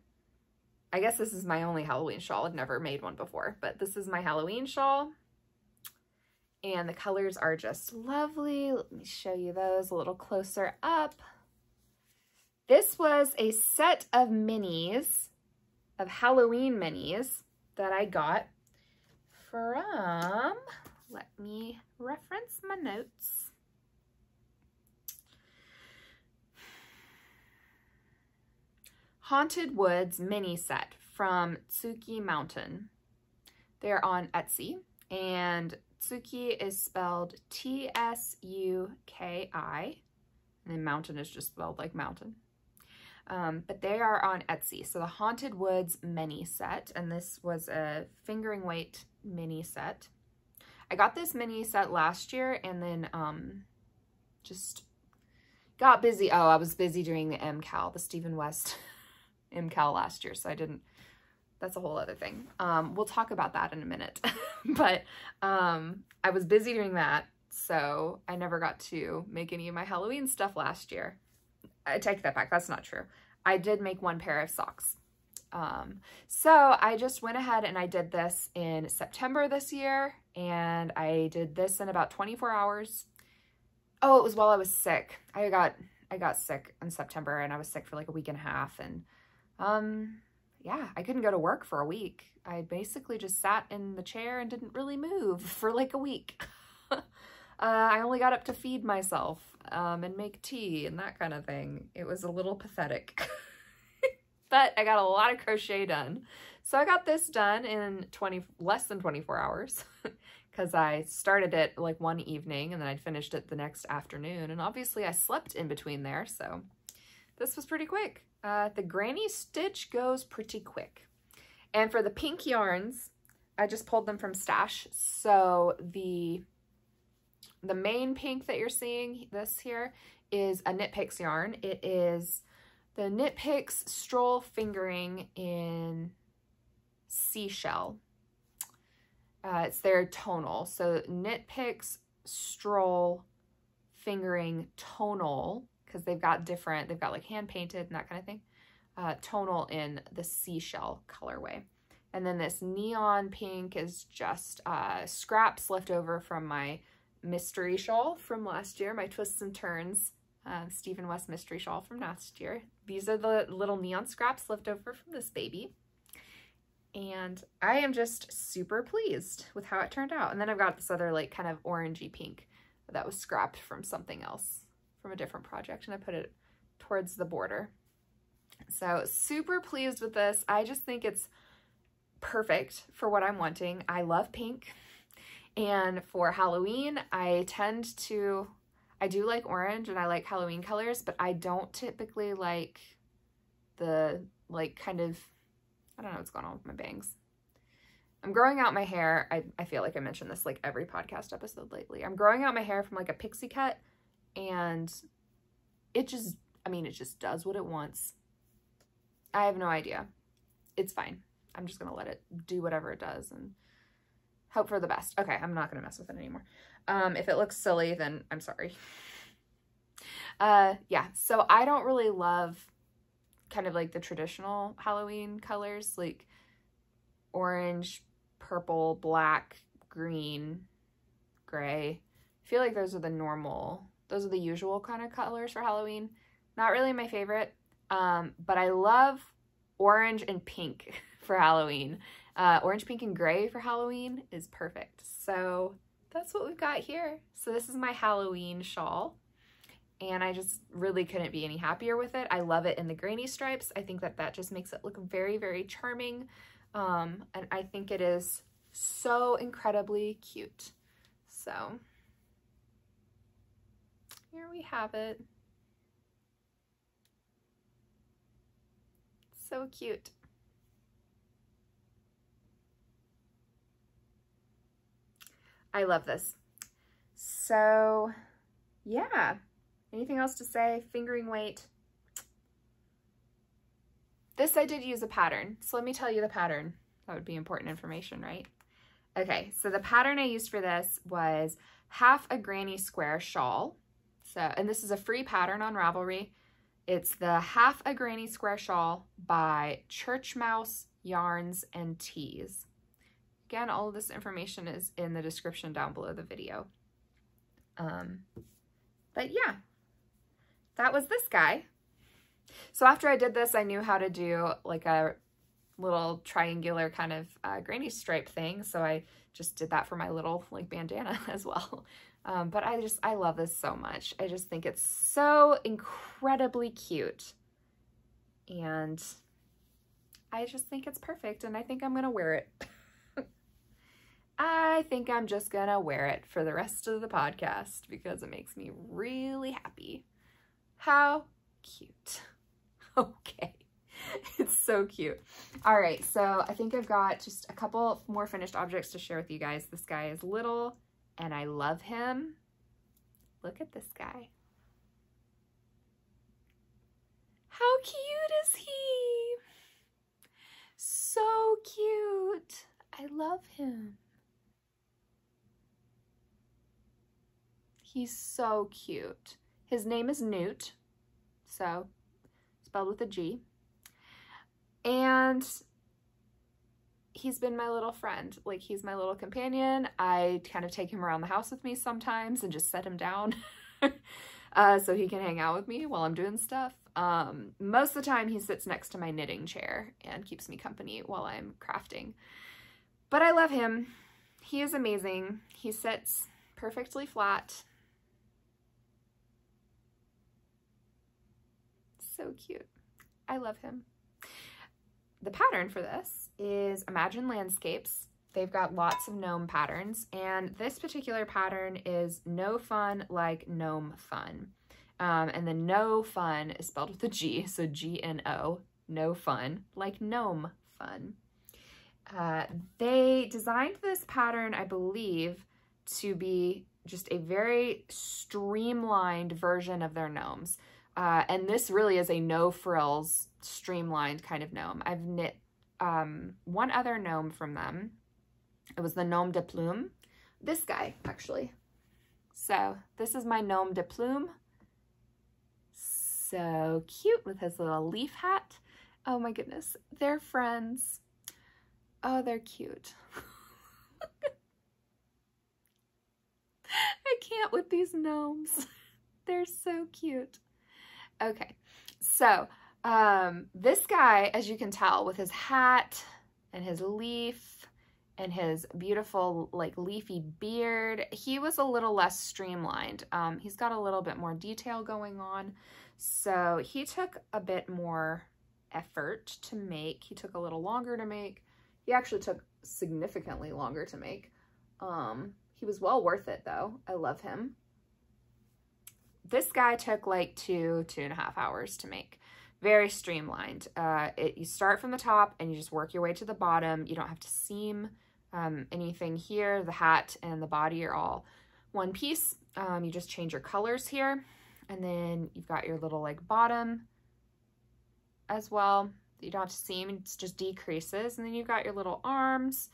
I guess this is my only Halloween shawl. I've never made one before, but this is my Halloween shawl and the colors are just lovely. Let me show you those a little closer up. This was a set of minis, of Halloween minis that I got from, let me reference my notes. Haunted Woods mini set from Tsuki Mountain. They're on Etsy and Tsuki is spelled T-S-U-K-I, and then mountain is just spelled like mountain. Um, but they are on Etsy. So the Haunted Woods mini set, and this was a fingering weight mini set. I got this mini set last year and then um, just got busy. Oh, I was busy doing the MKAL, the Stephen West MKAL last year, so I didn't that's a whole other thing. Um, we'll talk about that in a minute. but um, I was busy doing that, so I never got to make any of my Halloween stuff last year. I take that back. That's not true. I did make one pair of socks. Um, so I just went ahead and I did this in September this year, and I did this in about 24 hours. Oh, it was while I was sick. I got I got sick in September, and I was sick for like a week and a half, and um, yeah, I couldn't go to work for a week. I basically just sat in the chair and didn't really move for like a week. uh, I only got up to feed myself um, and make tea and that kind of thing. It was a little pathetic. but I got a lot of crochet done. So I got this done in 20 less than 24 hours because I started it like one evening and then I'd finished it the next afternoon. And obviously I slept in between there, so this was pretty quick. Uh, the granny stitch goes pretty quick. And for the pink yarns, I just pulled them from stash. So the the main pink that you're seeing this here is a Knit Picks yarn. It is the Knit Picks Stroll Fingering in Seashell. Uh, it's their tonal. So Knit Picks Stroll Fingering Tonal, because they've got different, they've got like hand painted and that kind of thing. Uh, tonal in the Seashell colorway. And then this neon pink is just uh, scraps left over from my mystery shawl from last year, my twists and turns uh, Stephen West mystery shawl from last year. These are the little neon scraps left over from this baby. And I am just super pleased with how it turned out. And then I've got this other like kind of orangey pink that was scrapped from something else, from a different project. And I put it towards the border. So super pleased with this. I just think it's perfect for what I'm wanting. I love pink. And for Halloween, I tend to, I do like orange and I like Halloween colors, but I don't typically like the, like, kind of, I don't know what's going on with my bangs. I'm growing out my hair. I, I feel like I mentioned this like every podcast episode lately. I'm growing out my hair from like a pixie cut and it just, I mean, it just does what it wants. I have no idea. It's fine. I'm just going to let it do whatever it does and hope for the best. Okay, I'm not going to mess with it anymore. Um, if it looks silly, then I'm sorry. Uh, yeah, so I don't really love kind of like the traditional Halloween colors, like orange, purple, black, green, gray. I feel like those are the normal, those are the usual kind of colors for Halloween. Not really my favorite, um, but I love orange and pink for Halloween. Uh, orange, pink, and gray for Halloween is perfect. So that's what we've got here. So this is my Halloween shawl. And I just really couldn't be any happier with it. I love it in the granny stripes. I think that that just makes it look very, very charming. Um, and I think it is so incredibly cute. So here we have it. So cute. I love this. So yeah, anything else to say? Fingering weight. This I did use a pattern. So let me tell you the pattern. That would be important information, right? Okay, so the pattern I used for this was half a granny square shawl. So, and this is a free pattern on Ravelry. It's the half a granny square shawl by Church Mouse Yarns and Tees. Again, all of this information is in the description down below the video. Um, but yeah, that was this guy. So after I did this, I knew how to do like a little triangular kind of uh, granny stripe thing. So I just did that for my little like bandana as well. Um, but I just, I love this so much. I just think it's so incredibly cute. And I just think it's perfect. And I think I'm going to wear it. I think I'm just gonna wear it for the rest of the podcast because it makes me really happy. How cute. Okay. It's so cute. All right, so I think I've got just a couple more finished objects to share with you guys. This guy is little and I love him. Look at this guy. How cute is he? So cute. I love him. He's so cute. His name is Gnewt, so spelled with a G. And he's been my little friend. Like, he's my little companion. I kind of take him around the house with me sometimes and just set him down uh, so he can hang out with me while I'm doing stuff. Um, most of the time, he sits next to my knitting chair and keeps me company while I'm crafting. But I love him. He is amazing. He sits perfectly flat so cute. I love him. the pattern for this is Imagined Landscapes. They've got lots of gnome patterns, and this particular pattern is Gno Fun Like Gnome Fun. Um, and the no fun is spelled with a G, so G-N-O, no fun, like gnome fun. Uh, they designed this pattern, I believe, to be just a very streamlined version of their gnomes. Uh, and this really is a no frills, streamlined kind of gnome. I've knit um, one other gnome from them. It was the Gnome de Plume. This guy, actually. So this is my Gnome de Plume so cute with his little leaf hat. Oh my goodness, they're friends. Oh, they're cute. I can't with these gnomes. They're so cute. Okay, so um, this guy, as you can tell, with his hat and his leaf and his beautiful like leafy beard, he was a little less streamlined. Um, he's got a little bit more detail going on. So he took a bit more effort to make. He took a little longer to make. He actually took significantly longer to make. Um, he was well worth it though. I love him. This guy took like two, two and a half hours to make. Very streamlined. Uh, it, you start from the top and you just work your way to the bottom. You don't have to seam um, anything here. The hat and the body are all one piece. Um, you just change your colors here. And then you've got your little like bottom as well. You don't have to seam, it just decreases. And then you've got your little arms,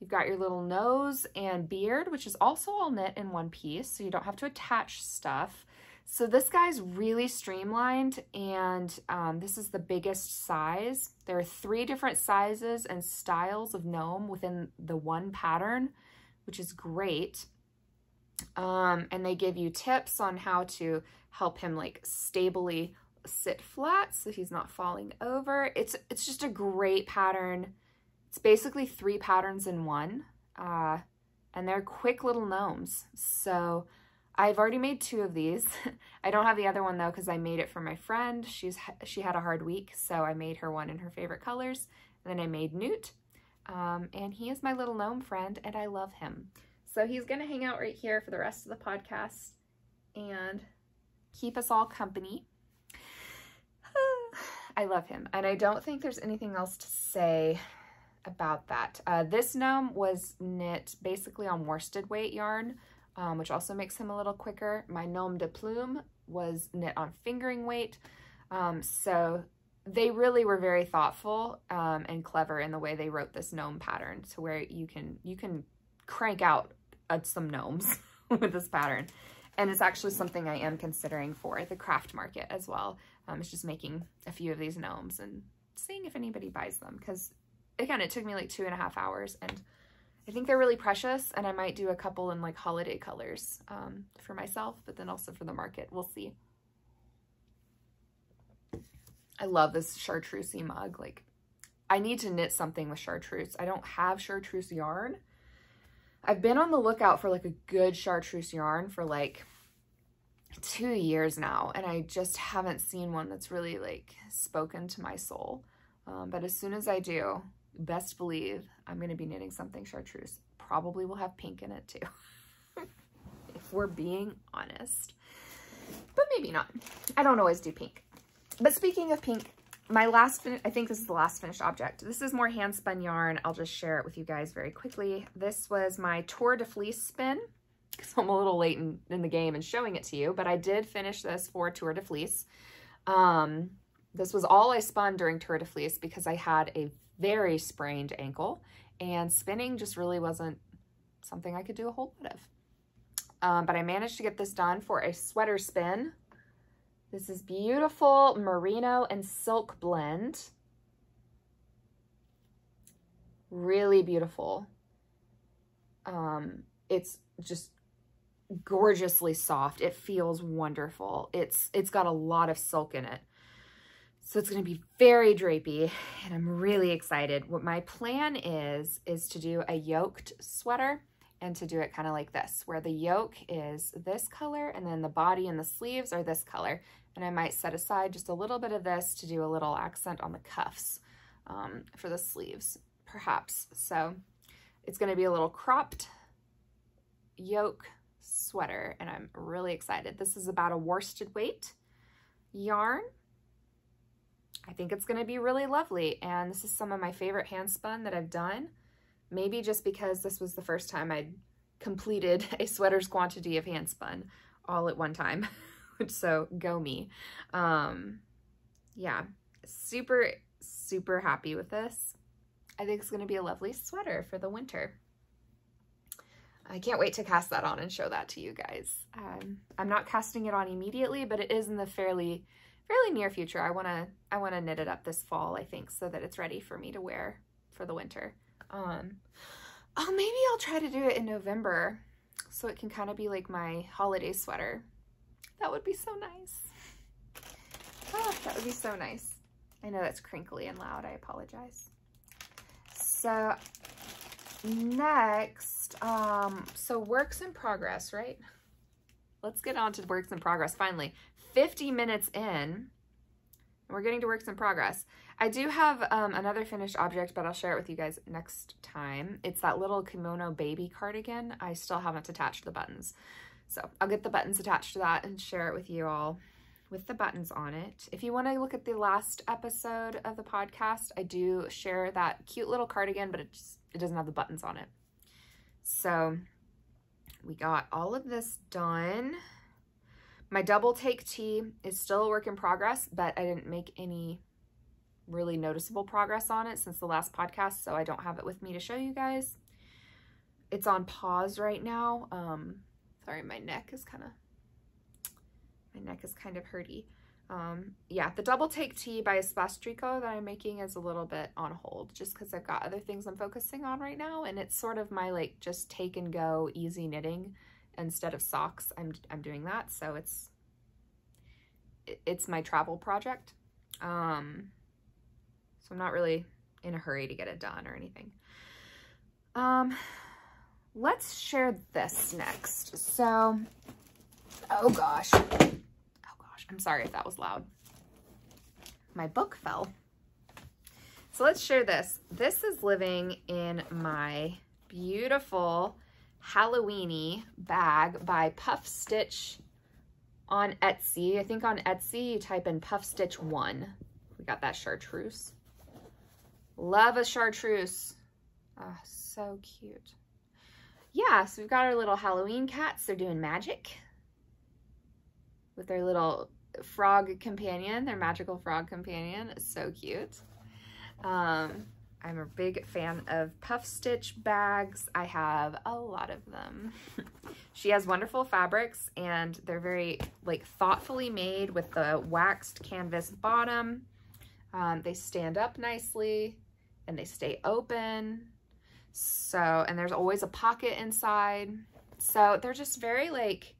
you've got your little nose and beard, which is also all knit in one piece, so you don't have to attach stuff. So this guy's really streamlined and um, this is the biggest size. There are three different sizes and styles of gnome within the one pattern, which is great. Um, and they give you tips on how to help him like stably sit flat so he's not falling over. It's, it's just a great pattern. It's basically three patterns in one. Uh, and they're quick little gnomes. So I've already made two of these. I don't have the other one though because I made it for my friend. She's She had a hard week, so I made her one in her favorite colors. And then I made Gnewt, um, and he is my little gnome friend, and I love him. So he's going to hang out right here for the rest of the podcast and keep us all company. I love him, and I don't think there's anything else to say about that. Uh, this gnome was knit basically on worsted weight yarn, um, which also makes him a little quicker. My gnome de plume was knit on fingering weight, um, so they really were very thoughtful um, and clever in the way they wrote this gnome pattern to where you can you can crank out uh, some gnomes with this pattern. And it's actually something I am considering for the craft market as well. Um, it's just making a few of these gnomes and seeing if anybody buys them. Because again, it took me like two and a half hours and I think they're really precious and I might do a couple in like holiday colors um, for myself, but then also for the market. We'll see. I love this chartreuse mug. Like I need to knit something with chartreuse. I don't have chartreuse yarn. I've been on the lookout for like a good chartreuse yarn for like two years now and I just haven't seen one that's really like spoken to my soul. Um, but as soon as I do, best believe I'm going to be knitting something chartreuse. Probably will have pink in it too, if we're being honest. But maybe not. I don't always do pink. But speaking of pink, my last, I think this is the last finished object. This is more hand spun yarn. I'll just share it with you guys very quickly. This was my Tour de Fleece spin. So I'm a little late in, in the game and showing it to you, but I did finish this for Tour de Fleece. Um, this was all I spun during Tour de Fleece because I had a very sprained ankle and spinning just really wasn't something I could do a whole lot of. Um, but I managed to get this done for a sweater spin this is beautiful merino and silk blend. Really beautiful. Um, it's just gorgeously soft. It feels wonderful. It's It's got a lot of silk in it. So it's going to be very drapey and I'm really excited. What my plan is, is to do a yoked sweater and to do it kind of like this, where the yoke is this color and then the body and the sleeves are this color. And I might set aside just a little bit of this to do a little accent on the cuffs. um, for the sleeves, perhaps. So it's going to be a little cropped yoke sweater, and I'm really excited. This is about a worsted weight yarn. I think it's going to be really lovely, and this is some of my favorite hand spun that I've done. Maybe just because this was the first time I'd completed a sweater's quantity of hand spun all at one time. so go me. Um, yeah, super, super happy with this. I think it's going to be a lovely sweater for the winter. I can't wait to cast that on and show that to you guys. Um, I'm not casting it on immediately, but it is in the fairly, fairly near future. I want to, I want to knit it up this fall, I think, so that it's ready for me to wear for the winter. Um, oh, maybe I'll try to do it in November so it can kind of be like my holiday sweater. That would be so nice. Oh, that would be so nice. I know that's crinkly and loud. I apologize. So next, um, so works in progress, right? Let's get on to works in progress finally. 50 minutes in, we're getting to works in progress. I do have um, another finished object, but I'll share it with you guys next time. It's that little kimono baby cardigan. I still haven't attached the buttons. So I'll get the buttons attached to that and share it with you all with the buttons on it. If you want to look at the last episode of the podcast, I do share that cute little cardigan, but it just it doesn't have the buttons on it. So we got all of this done. My double take tee is still a work in progress, but I didn't make any really noticeable progress on it since the last podcast, so I don't have it with me to show you guys. It's on pause right now. Um, sorry, my neck is kind of, my neck is kind of hurty. Um, yeah, the double take tee by Espace Tricot that I'm making is a little bit on hold just because I've got other things I'm focusing on right now. And it's sort of my like just take and go easy knitting instead of socks. I'm, I'm doing that. So it's, it's my travel project. Um, so I'm not really in a hurry to get it done or anything. Um, let's share this next. So, oh gosh. Oh gosh, I'm sorry if that was loud. My book fell. So let's share this. This is living in my beautiful Halloweeny bag by Puff Stitch on Etsy. I think on Etsy, you type in Puff Stitch 1. We got that chartreuse. Love a chartreuse. Oh, so cute. Yeah, so we've got our little Halloween cats. They're doing magic with their little frog companion, their magical frog companion. It's so cute. Um, I'm a big fan of puff stitch bags. I have a lot of them. she has wonderful fabrics and they're very like thoughtfully made with the waxed canvas bottom. Um, they stand up nicely and they stay open. So, and there's always a pocket inside. So they're just very like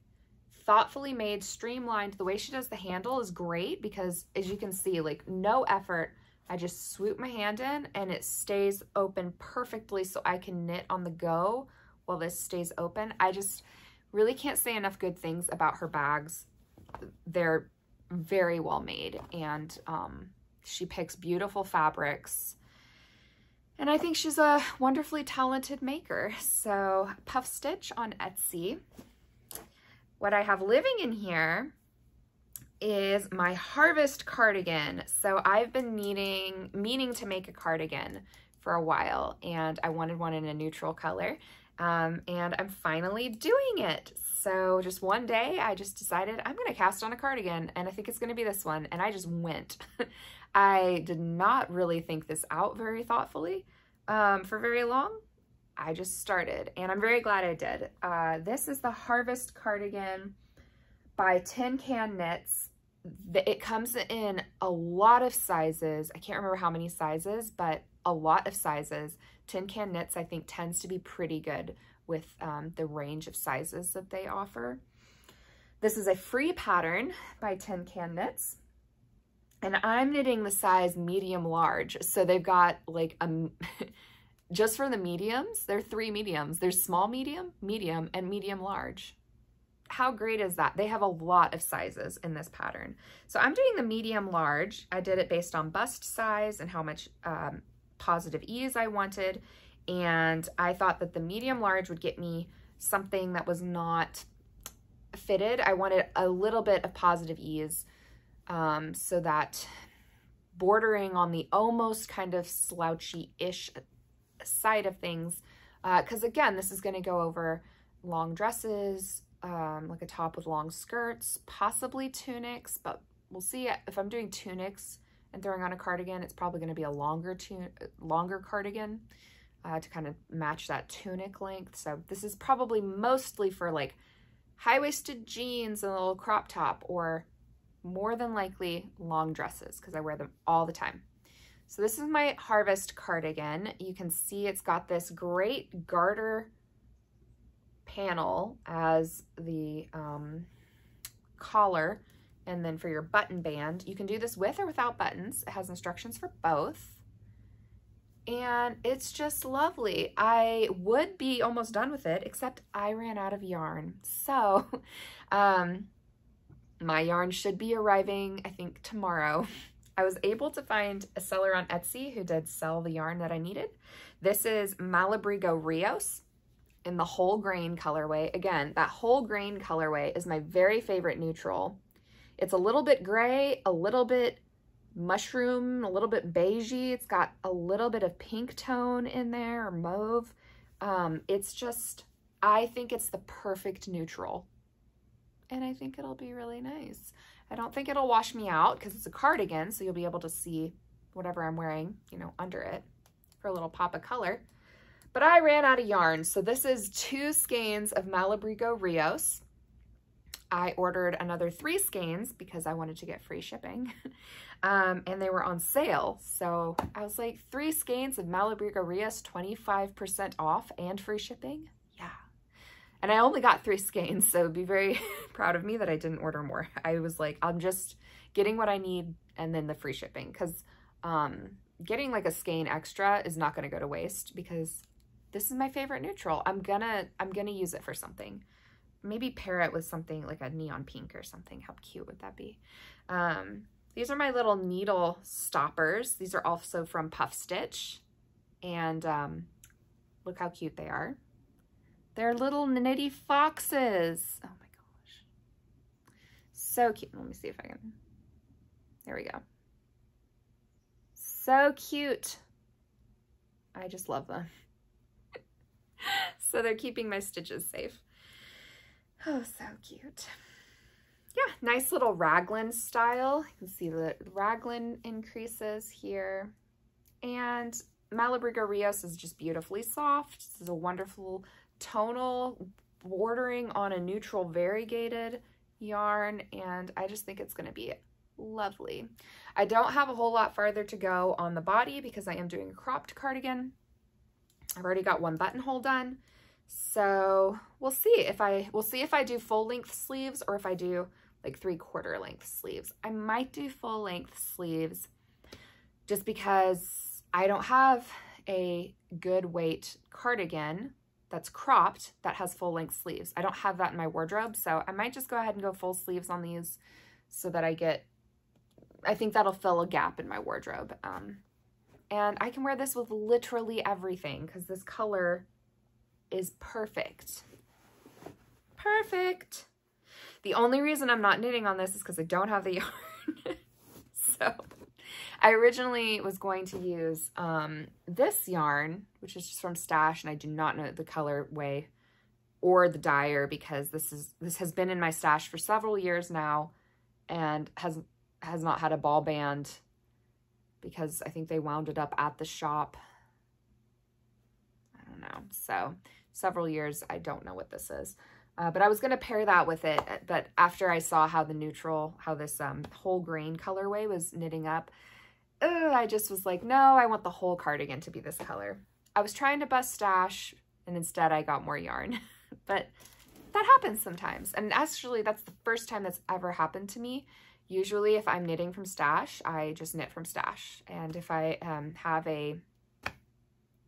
thoughtfully made, streamlined. The way she does the handle is great because as you can see, like no effort. I just swoop my hand in and it stays open perfectly so I can knit on the go while this stays open. I just really can't say enough good things about her bags. They're very well made and um, she picks beautiful fabrics and I think she's a wonderfully talented maker. So Puff Stitch on Etsy. What I have living in here is my Harvest cardigan. So I've been needing, meaning to make a cardigan for a while and I wanted one in a neutral color. Um, and I'm finally doing it. So just one day I just decided I'm going to cast on a cardigan and I think it's going to be this one. And I just went. I did not really think this out very thoughtfully um, for very long. I just started and I'm very glad I did. Uh, this is the Harvest Cardigan by Tin Can Knits. It comes in a lot of sizes. I can't remember how many sizes, but a lot of sizes. Tin Can Knits, I think, tends to be pretty good with um, the range of sizes that they offer. This is a free pattern by Tin Can Knits. And I'm knitting the size medium large. So they've got like a, just for the mediums, there are three mediums. There's small medium, medium, and medium large. How great is that? They have a lot of sizes in this pattern. So I'm doing the medium large. I did it based on bust size and how much um, positive ease I wanted. And I thought that the medium large would get me something that was not fitted. I wanted a little bit of positive ease um, so that bordering on the almost kind of slouchy-ish side of things. Because uh, again, this is going to go over long dresses, um, like a top with long skirts, possibly tunics, but we'll see if I'm doing tunics and throwing on a cardigan, it's probably going to be a longer longer cardigan uh, to kind of match that tunic length. So this is probably mostly for like high-waisted jeans and a little crop top or more than likely long dresses because I wear them all the time. So this is my Harvest cardigan. You can see it's got this great garter panel as the um, collar and then for your button band. You can do this with or without buttons. It has instructions for both. And it's just lovely. I would be almost done with it, except I ran out of yarn. So um, my yarn should be arriving, I think, tomorrow. I was able to find a seller on Etsy who did sell the yarn that I needed. This is Malabrigo Rios in the whole grain colorway. Again, that whole grain colorway is my very favorite neutral. It's a little bit gray, a little bit mushroom, a little bit beigey. It's got a little bit of pink tone in there or mauve. Um, it's just, I think it's the perfect neutral. And I think it'll be really nice. I don't think it'll wash me out because it's a cardigan, so you'll be able to see whatever I'm wearing, you know, under it for a little pop of color. But I ran out of yarn, so this is two skeins of Malabrigo Rios. I ordered another three skeins because I wanted to get free shipping. um, and they were on sale. So I was like, three skeins of Malabrigo Rios, 25% off and free shipping? Yeah. And I only got three skeins, so be very proud of me that I didn't order more. I was like, I'm just getting what I need and then the free shipping because um, getting like a skein extra is not going to go to waste because this is my favorite neutral. I'm gonna, I'm gonna use it for something. Maybe pair it with something like a neon pink or something. How cute would that be? Um, these are my little needle stoppers. These are also from Puff Stitch. And um, look how cute they are. They're little nitty foxes. Oh my gosh. So cute. Let me see if I can. There we go. So cute. I just love them so they're keeping my stitches safe. Oh, so cute. Yeah, nice little raglan style. You can see the raglan increases here. And Malabrigo Rios is just beautifully soft. This is a wonderful tonal bordering on a neutral variegated yarn and I just think it's going to be lovely. I don't have a whole lot farther to go on the body because I am doing a cropped cardigan. I've already got one buttonhole done. So we'll see if I, we'll see if I do full length sleeves or if I do like three quarter length sleeves. I might do full length sleeves just because I don't have a good weight cardigan that's cropped that has full length sleeves. I don't have that in my wardrobe. So I might just go ahead and go full sleeves on these so that I get, I think that'll fill a gap in my wardrobe. Um, and I can wear this with literally everything because this color is perfect. Perfect. The only reason I'm not knitting on this is because I don't have the yarn. so I originally was going to use um, this yarn, which is just from Stash, and I do not know the colorway or the dyer because this is this has been in my stash for several years now and has has not had a ball band because I think they wound it up at the shop. I don't know. So several years, I don't know what this is. Uh, but I was going to pair that with it. But after I saw how the neutral, how this um, whole grain colorway was knitting up, ugh, I just was like, no, I want the whole cardigan to be this color. I was trying to bust stash and instead I got more yarn. but that happens sometimes. And actually, that's the first time that's ever happened to me. Usually if I'm knitting from stash, I just knit from stash. And if I um, have a,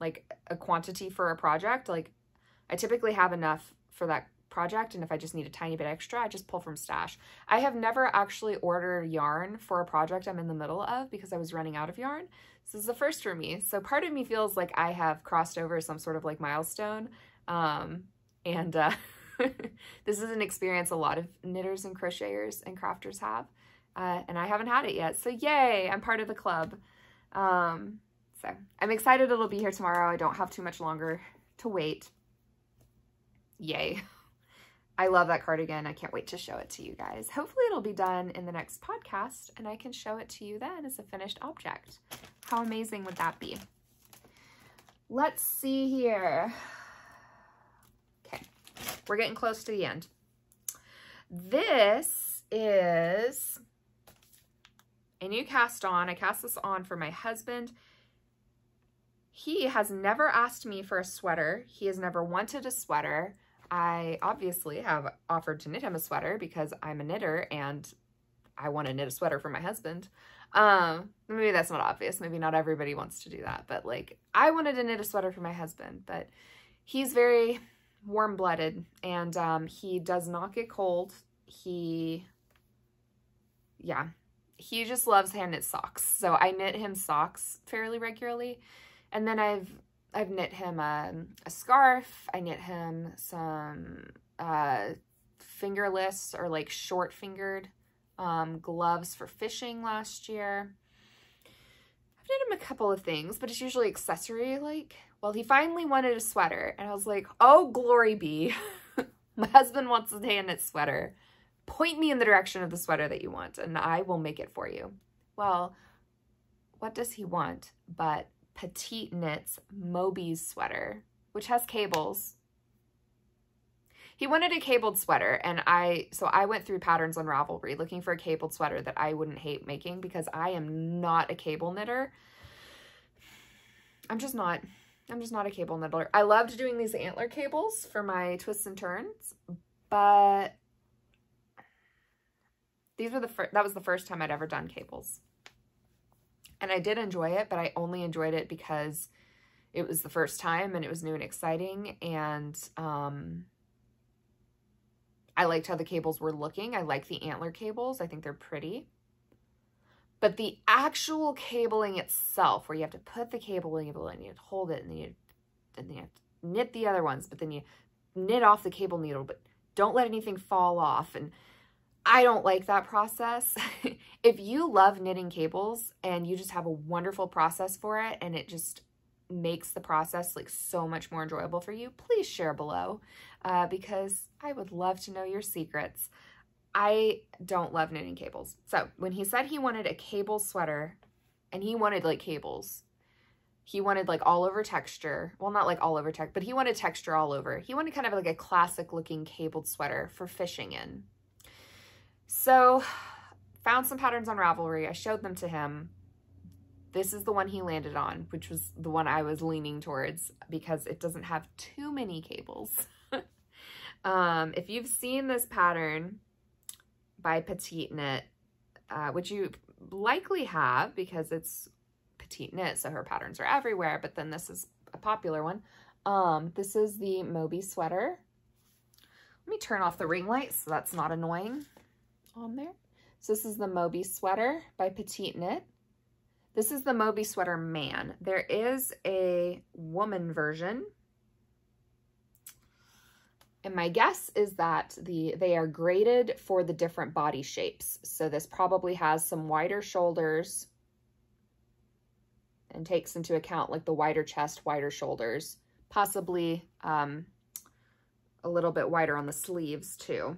like a quantity for a project, like I typically have enough for that project and if I just need a tiny bit extra, I just pull from stash. I have never actually ordered yarn for a project I'm in the middle of because I was running out of yarn. This is the first for me. So part of me feels like I have crossed over some sort of like milestone. Um, and uh, this is an experience a lot of knitters and crocheters and crafters have. Uh, and I haven't had it yet. So yay, I'm part of the club. Um, so I'm excited it'll be here tomorrow. I don't have too much longer to wait. Yay. I love that cardigan. I can't wait to show it to you guys. Hopefully it'll be done in the next podcast and I can show it to you then as a finished object. How amazing would that be? Let's see here. Okay, we're getting close to the end. This is a new cast on. I cast this on for my husband. He has never asked me for a sweater. He has never wanted a sweater. I obviously have offered to knit him a sweater because I'm a knitter and I want to knit a sweater for my husband. Um, maybe that's not obvious. Maybe not everybody wants to do that, but like I wanted to knit a sweater for my husband, but he's very warm-blooded and um, he does not get cold. He, yeah, he just loves hand knit socks. So I knit him socks fairly regularly. And then I've I've knit him a, a scarf. I knit him some uh, fingerless or like short fingered um, gloves for fishing last year. I've knit him a couple of things, but it's usually accessory like. Well, he finally wanted a sweater and I was like, oh, glory be. My husband wants a hand knit sweater. Point me in the direction of the sweater that you want and I will make it for you. Well, what does he want but Petite Knits Moby's sweater, which has cables. He wanted a cabled sweater and I, so I went through patterns on Ravelry looking for a cabled sweater that I wouldn't hate making because I am not a cable knitter. I'm just not, I'm just not a cable knitter. I loved doing these antler cables for my twists and turns, but these were the first, that was the first time I'd ever done cables. And I did enjoy it, but I only enjoyed it because it was the first time and it was new and exciting. And um, I liked how the cables were looking. I like the antler cables. I think they're pretty. But the actual cabling itself, where you have to put the cable in, and you hold it, and then you, then you have to knit the other ones, but then you knit off the cable needle, but don't let anything fall off. And I don't like that process. if you love knitting cables and you just have a wonderful process for it and it just makes the process like so much more enjoyable for you, please share below uh, because I would love to know your secrets. I don't love knitting cables. So when he said he wanted a cable sweater and he wanted like cables, he wanted like all over texture. Well, not like all over tech, but he wanted texture all over. He wanted kind of like a classic looking cabled sweater for fishing in. So found some patterns on Ravelry. I showed them to him. This is the one he landed on, which was the one I was leaning towards because it doesn't have too many cables. um, if you've seen this pattern by Petite Knit, uh, which you likely have because it's Petite Knit, so her patterns are everywhere, but then this is a popular one. Um, this is the Moby sweater. Let me turn off the ring light so that's not annoying on there. So this is the Moby sweater by Petite Knit. This is the Moby sweater man. There is a woman version. And my guess is that the they are graded for the different body shapes. So this probably has some wider shoulders and takes into account like the wider chest, wider shoulders, possibly um, a little bit wider on the sleeves too.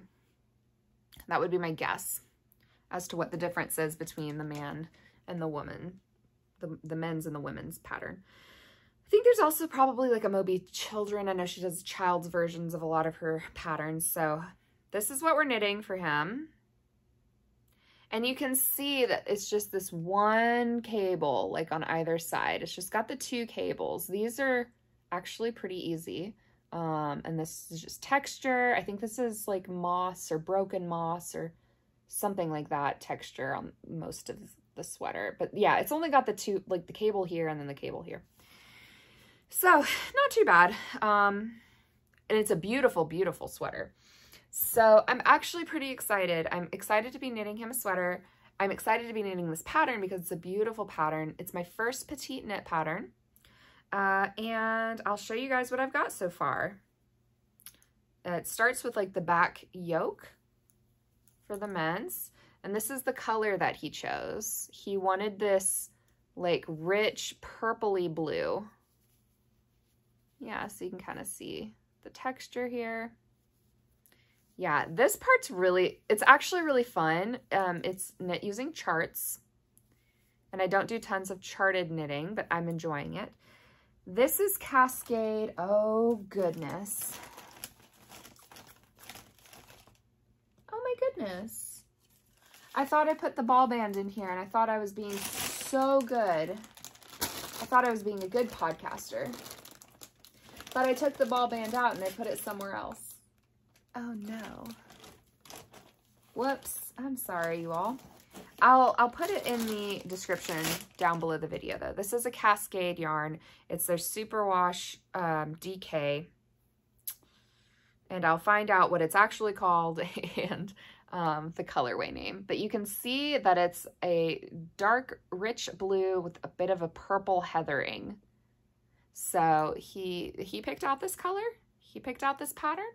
That would be my guess as to what the difference is between the man and the woman, the, the men's and the women's pattern. I think there's also probably like a Moby Children. I know she does child's versions of a lot of her patterns. So this is what we're knitting for him. And you can see that it's just this one cable like on either side. It's just got the two cables. These are actually pretty easy. Um, and this is just texture. I think this is like moss or broken moss or something like that texture on most of the sweater. But yeah, it's only got the two, like the cable here and then the cable here. So not too bad. Um, and it's a beautiful, beautiful sweater. So I'm actually pretty excited. I'm excited to be knitting him a sweater. I'm excited to be knitting this pattern because it's a beautiful pattern. It's my first petite knit pattern. Uh, and I'll show you guys what I've got so far. It starts with like the back yoke for the men's. And this is the color that he chose. He wanted this like rich purpley blue. Yeah, so you can kind of see the texture here. Yeah, this part's really, it's actually really fun. Um, it's knit using charts. And I don't do tons of charted knitting, but I'm enjoying it. This is Cascade. Oh, goodness. Oh, my goodness. I thought I put the ball band in here, and I thought I was being so good. I thought I was being a good podcaster. But I took the ball band out and I put it somewhere else. Oh no. Whoops. I'm sorry, you all. I'll, I'll put it in the description down below the video, though. This is a Cascade yarn. It's their Superwash um, DK. And I'll find out what it's actually called and um, the colorway name. But you can see that it's a dark, rich blue with a bit of a purple heathering. So he, he picked out this color. He picked out this pattern,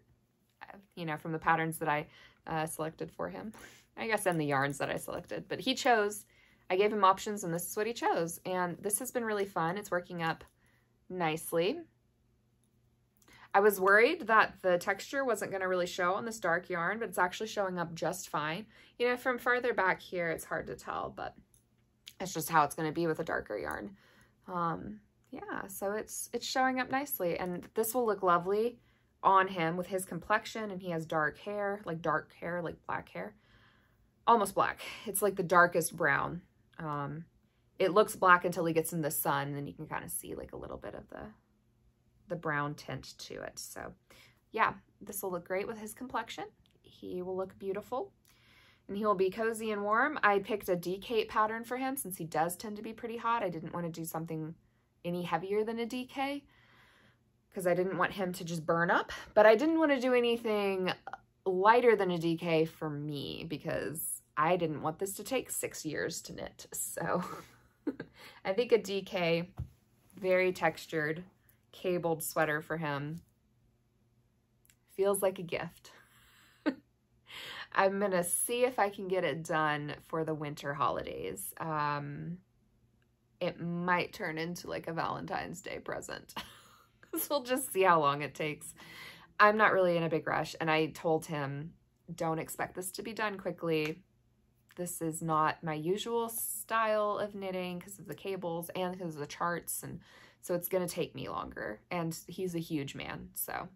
uh, you know, from the patterns that I uh, selected for him. I guess and the yarns that I selected. But he chose, I gave him options and this is what he chose. And this has been really fun. It's working up nicely. I was worried that the texture wasn't going to really show on this dark yarn, but it's actually showing up just fine. You know, from farther back here, it's hard to tell, but it's just how it's going to be with a darker yarn. Um, yeah, so it's it's showing up nicely, and this will look lovely on him with his complexion, and he has dark hair, like dark hair, like black hair. Almost black. It's like the darkest brown. Um, it looks black until he gets in the sun, and then you can kind of see like a little bit of the the brown tint to it. So yeah, this will look great with his complexion. He will look beautiful and he will be cozy and warm. I picked a DK pattern for him since he does tend to be pretty hot. I didn't want to do something any heavier than a DK because I didn't want him to just burn up, but I didn't want to do anything lighter than a DK for me because I didn't want this to take six years to knit. So I think a DK, very textured, cabled sweater for him. Feels like a gift. I'm going to see if I can get it done for the winter holidays. Um, it might turn into like a Valentine's Day present. so we'll just see how long it takes. I'm not really in a big rush. And I told him, don't expect this to be done quickly. This is not my usual style of knitting because of the cables and because of the charts and so it's going to take me longer. And he's a huge man. So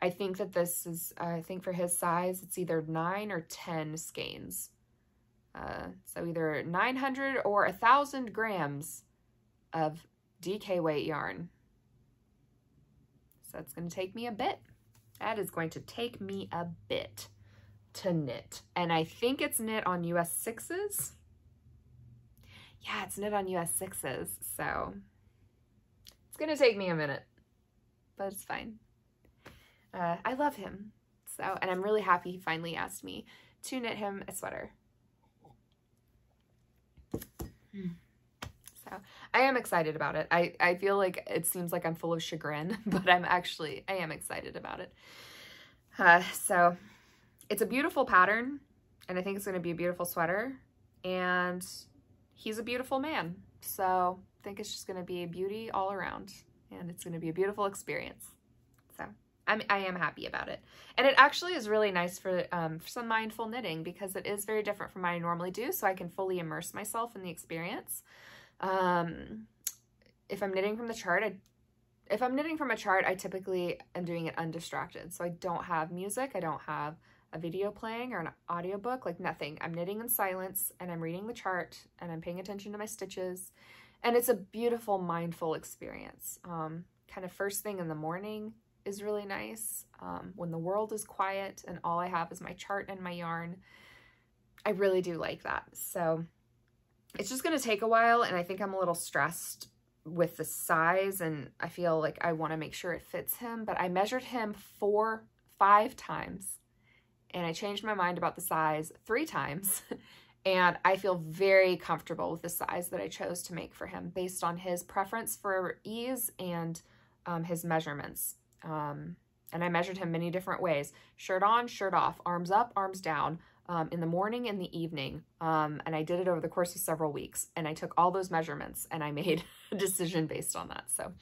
I think that this is, I think for his size, it's either 9 or 10 skeins. Uh, so either 900 or 1,000 grams of DK weight yarn. So it's going to take me a bit. That is going to take me a bit to knit. And I think it's knit on US 6s. Yeah, it's knit on US 6s. So it's to take me a minute, but it's fine. Uh, I love him. So, and I'm really happy he finally asked me to knit him a sweater. So I am excited about it. I, I feel like it seems like I'm full of chagrin, but I'm actually, I am excited about it. Uh, so it's a beautiful pattern and I think it's going to be a beautiful sweater and he's a beautiful man. So I think it's just going to be a beauty all around and it's going to be a beautiful experience. So I'm, I am happy about it. And it actually is really nice for, um, for some mindful knitting because it is very different from what I normally do. So I can fully immerse myself in the experience. Um, if I'm knitting from the chart, I, if I'm knitting from a chart, I typically am doing it undistracted. So I don't have music. I don't have a video playing or an audiobook, like nothing. I'm knitting in silence and I'm reading the chart and I'm paying attention to my stitches and it's a beautiful, mindful experience. Um, kind of first thing in the morning is really nice. Um, when the world is quiet and all I have is my chart and my yarn, I really do like that. So it's just going to take a while and I think I'm a little stressed with the size and I feel like I want to make sure it fits him, but I measured him four, five times and I changed my mind about the size three times. and I feel very comfortable with the size that I chose to make for him based on his preference for ease and um, his measurements. Um, and I measured him many different ways. Shirt on, shirt off, arms up, arms down, um, in the morning and the evening. Um, and I did it over the course of several weeks. And I took all those measurements and I made a decision based on that. So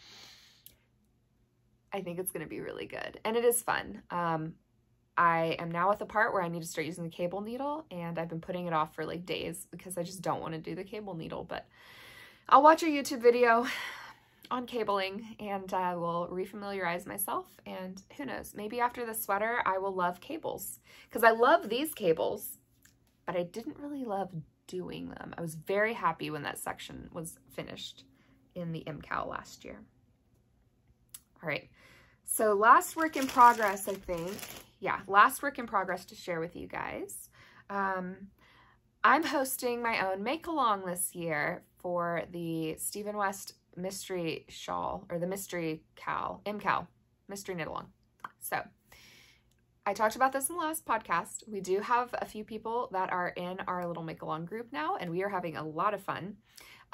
I think it's going to be really good. And it is fun. Um, I am now at the part where I need to start using the cable needle and I've been putting it off for like days because I just don't want to do the cable needle, but I'll watch a YouTube video on cabling and I will refamiliarize myself and who knows, maybe after the sweater I will love cables because I love these cables, but I didn't really love doing them. I was very happy when that section was finished in the MKAL last year. All right, so last work in progress, I think. Yeah, last work in progress to share with you guys. Um, I'm hosting my own make-along this year for the Stephen West Mystery Shawl, or the Mystery KAL, MKAL, Mystery Knit-Along. So, I talked about this in the last podcast. We do have a few people that are in our little make-along group now, and we are having a lot of fun.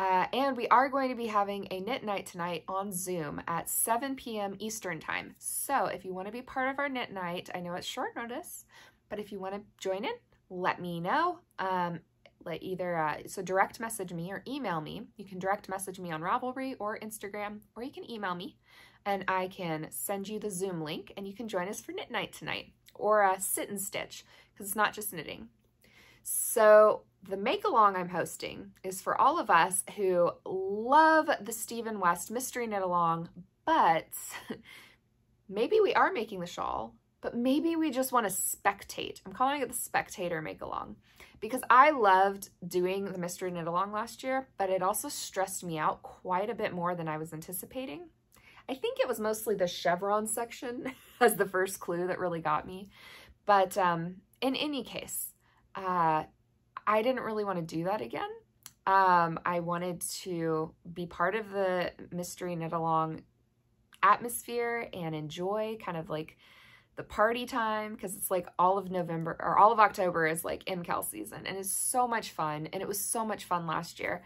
Uh, and we are going to be having a knit night tonight on Zoom at 7 p.m. Eastern time. So if you want to be part of our knit night, I know it's short notice, but if you want to join in, let me know. Um, like either, uh, so direct message me or email me. You can direct message me on Ravelry or Instagram, or you can email me and I can send you the Zoom link and you can join us for knit night tonight or a sit and stitch because it's not just knitting. So the make along I'm hosting is for all of us who love the Stephen West mystery knit along, but maybe we are making the shawl, but maybe we just want to spectate. I'm calling it the spectator make along because I loved doing the mystery knit along last year, but it also stressed me out quite a bit more than I was anticipating. I think it was mostly the chevron section as the first clue that really got me. But um, in any case, uh, I didn't really want to do that again. Um, I wanted to be part of the mystery knit along atmosphere and enjoy kind of like the party time because it's like all of November or all of October is like MKAL season and it's so much fun and it was so much fun last year.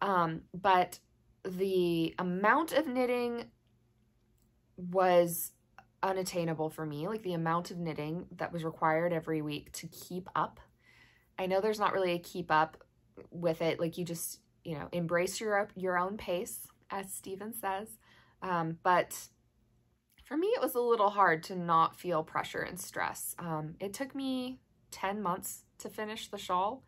Um, but the amount of knitting was unattainable for me, like the amount of knitting that was required every week to keep up I know there's not really a keep up with it. Like you just, you know, embrace your, your own pace, as Stephen says. Um, but for me, it was a little hard to not feel pressure and stress. Um, it took me 10 months to finish the shawl.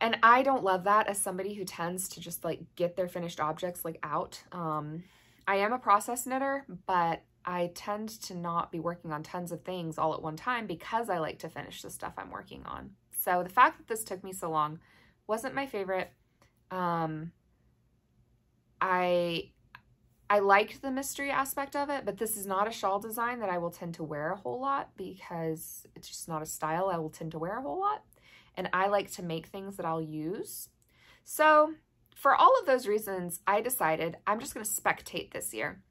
And I don't love that as somebody who tends to just like get their finished objects like out. Um, I am a process knitter, but I tend to not be working on tons of things all at one time because I like to finish the stuff I'm working on. So the fact that this took me so long wasn't my favorite. Um, I I liked the mystery aspect of it, but this is not a shawl design that I will tend to wear a whole lot because it's just not a style I will tend to wear a whole lot. And I like to make things that I'll use. So for all of those reasons, I decided I'm just going to spectate this year.